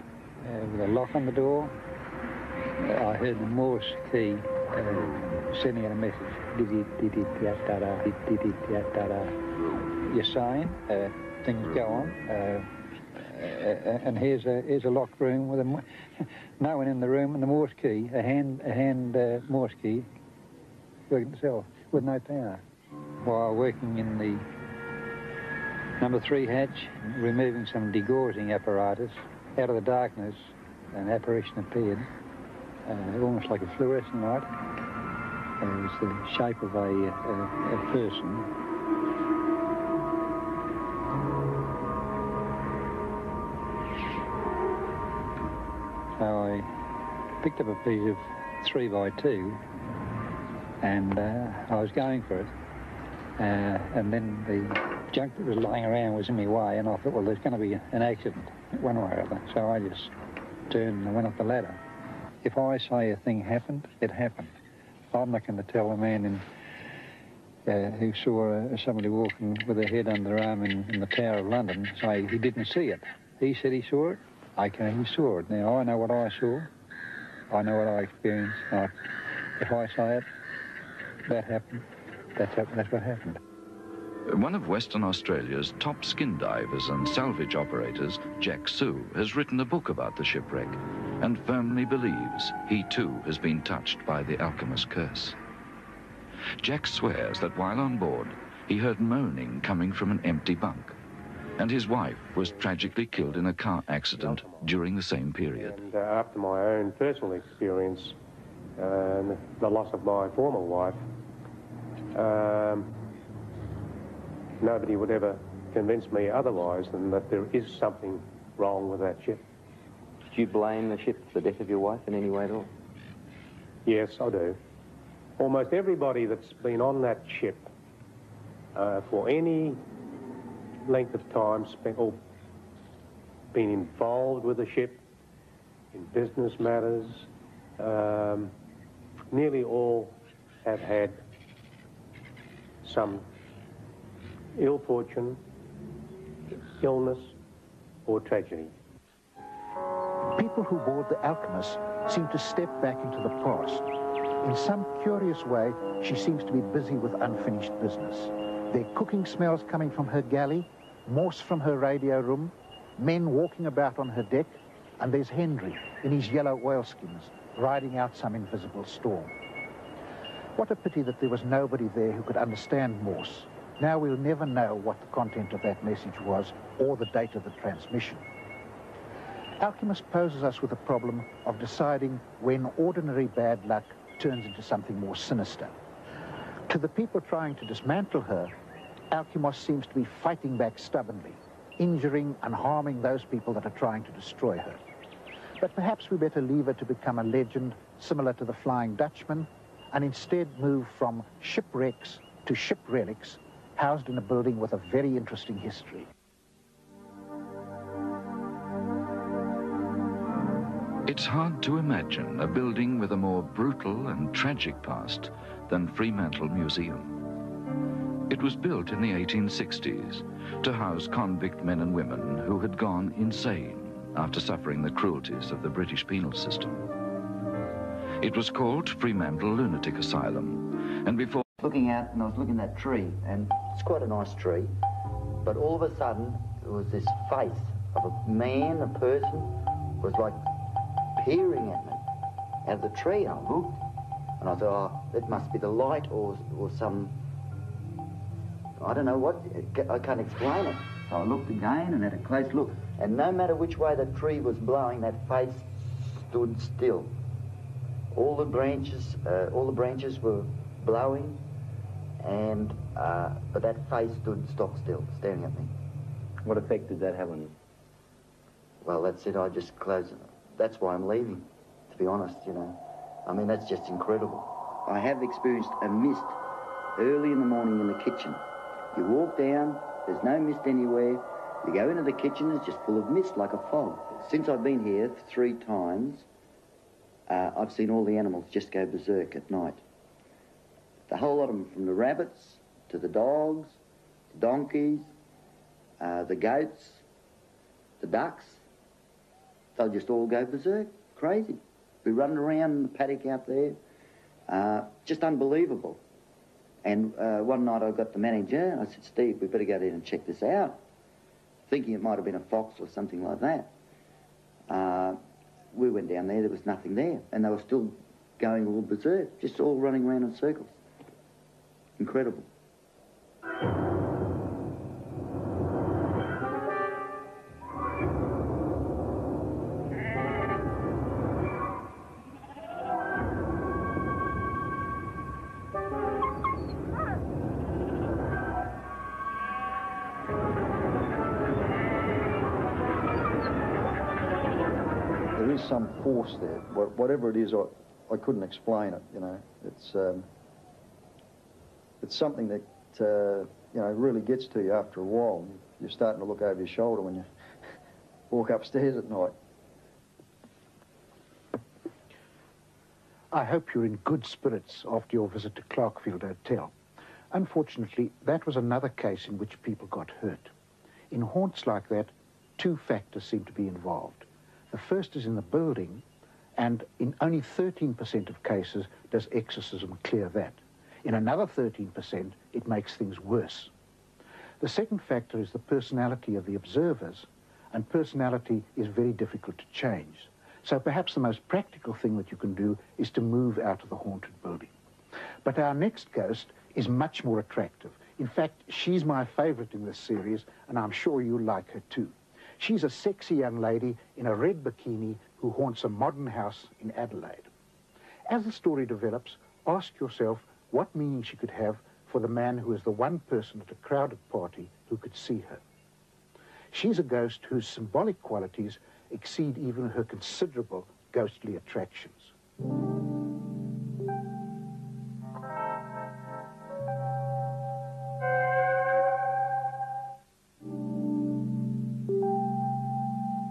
uh, with a lock on the door. Uh, I heard the Morse key uh, sending out a message. Did-it-did-it-da-da-da, did-it-da-da-da. You're saying uh, things go on. Uh, uh, and here's a here's a locked room with a no one in the room and the Morse key, a hand a hand uh, Morse key, working itself with no power. While working in the number three hatch, removing some degaussing apparatus, out of the darkness, an apparition appeared, uh, almost like a fluorescent light. Uh, it was the shape of a, a, a person So I picked up a piece of three by two and uh, I was going for it. Uh, and then the junk that was lying around was in my way and I thought, well, there's going to be an accident one way or other. So I just turned and went up the ladder. If I say a thing happened, it happened. I'm not going to tell a man in, uh, who saw uh, somebody walking with their head under their arm in, in the Tower of London say he didn't see it. He said he saw it. Okay, he saw it. Now, I know what I saw. I know what I experienced. I, if I say it, that happened. That's, that's what happened. One of Western Australia's top skin divers and salvage operators, Jack Sue, has written a book about the shipwreck and firmly believes he too has been touched by the Alkimos' curse. Jack swears that while on board, he heard moaning coming from an empty bunk, and his wife was tragically killed in a car accident during the same period. And uh, after my own personal experience, um, the loss of my former wife, um, nobody would ever convince me otherwise than that there is something wrong with that ship. Did you blame the ship for the death of your wife in any way at all? Yes, I do. Almost everybody that's been on that ship uh, for any length of time spent or been involved with the ship in business matters, um, nearly all have had some ill fortune, illness, or tragedy. People who board the Alkimos seem to step back into the past. In some curious way, she seems to be busy with unfinished business. There are cooking smells coming from her galley, Morse from her radio room, men walking about on her deck, and there's Henry in his yellow oilskins, riding out some invisible storm. What a pity that there was nobody there who could understand Morse. Now we'll never know what the content of that message was or the date of the transmission. Alkimos poses us with a problem of deciding when ordinary bad luck turns into something more sinister. To the people trying to dismantle her, Alkimos seems to be fighting back stubbornly, injuring and harming those people that are trying to destroy her. But perhaps we better leave her to become a legend similar to the Flying Dutchman and instead move from shipwrecks to ship relics housed in a building with a very interesting history. It's hard to imagine a building with a more brutal and tragic past than Fremantle Museum. It was built in the 1860s to house convict men and women who had gone insane after suffering the cruelties of the British penal system. It was called Fremantle Lunatic Asylum, and before... Looking out, and I was looking at that tree, and it's quite a nice tree, but all of a sudden, there was this face of a man, a person, was like peering at me out of the tree. I looked, and I thought, oh, it must be the light or, or some, I don't know what, I can't explain it. So I looked again and had a close look, and no matter which way the tree was blowing, that face stood still. All the branches, uh, all the branches were blowing, and uh, but that face stood stock still, staring at me. What effect did that have on you? Well, that's it. I just closed. That's why I'm leaving, to be honest, you know. I mean, that's just incredible. I have experienced a mist early in the morning in the kitchen. You walk down, there's no mist anywhere. You go into the kitchen, it's just full of mist, like a fog. Since I've been here three times, uh, I've seen all the animals just go berserk at night. The whole lot of them, from the rabbits to the dogs, the donkeys, uh, the goats, the ducks, they'll just all go berserk, crazy. Be running around in the paddock out there, uh, just unbelievable. And uh, one night I got the manager, I said, Steve, we better go down and check this out, thinking it might have been a fox or something like that. Uh, we went down there, there was nothing there, and they were still going all berserk, just all running around in circles. Incredible. there is some force there. Whatever it is, I, I couldn't explain it. You know, it's um, it's something that uh, you know really gets to you after a while. You're starting to look over your shoulder when you walk upstairs at night. I hope you're in good spirits after your visit to Clarkefield Hotel. Unfortunately, that was another case in which people got hurt. In haunts like that, two factors seem to be involved. The first is in the building, and in only 13% of cases does exorcism clear that. In another 13%, it makes things worse. The second factor is the personality of the observers, and personality is very difficult to change. So perhaps the most practical thing that you can do is to move out of the haunted building. But our next ghost is much more attractive. In fact, she's my favourite in this series, and I'm sure you'll like her too. She's a sexy young lady in a red bikini who haunts a modern house in Adelaide. As the story develops, ask yourself what meaning she could have for the man who is the one person at a crowded party who could see her. She's a ghost whose symbolic qualities exceed even her considerable ghostly attractions.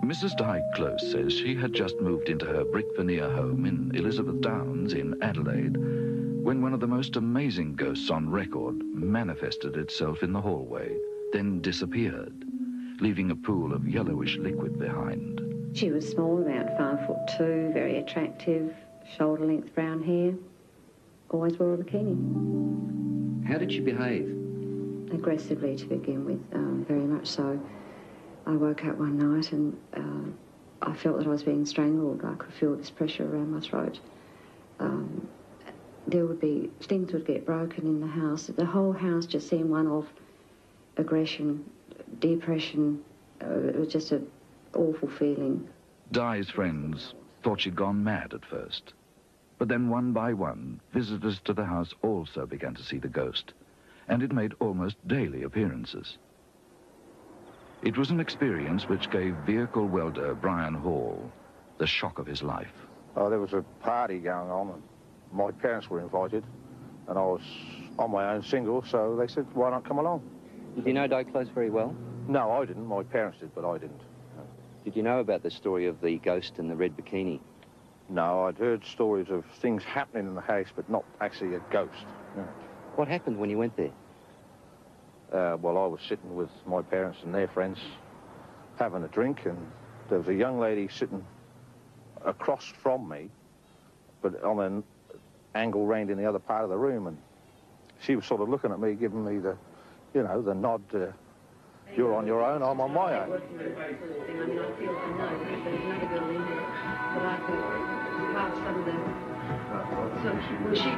Mrs. Di Close says she had just moved into her brick veneer home in Elizabeth Downs in Adelaide when one of the most amazing ghosts on record manifested itself in the hallway, then disappeared, leaving a pool of yellowish liquid behind. She was small, about five foot two, very attractive, shoulder length brown hair, always wore a bikini. How did she behave? Aggressively to begin with, um, very much so. I woke up one night and uh, I felt that I was being strangled. I could feel this pressure around my throat. Um, there would be, things would get broken in the house. The whole house just seemed one of aggression, depression. Uh, it was just an awful feeling. Di's friends thought she'd gone mad at first. But then one by one, visitors to the house also began to see the ghost, and it made almost daily appearances. It was an experience which gave vehicle welder Brian Hall the shock of his life. Oh, there was a party going on, and my parents were invited, and I was on my own single, so they said, why not come along? Did you know Di Close very well? No, I didn't. My parents did, but I didn't. Did you know about the story of the ghost in the red bikini? No, I'd heard stories of things happening in the house, but not actually a ghost. No. What happened when you went there? Uh, well, I was sitting with my parents and their friends having a drink, and there was a young lady sitting across from me, but on an angle round in the other part of the room, and she was sort of looking at me, giving me the, you know, the nod, uh, you're on your own, I'm on my own. Was she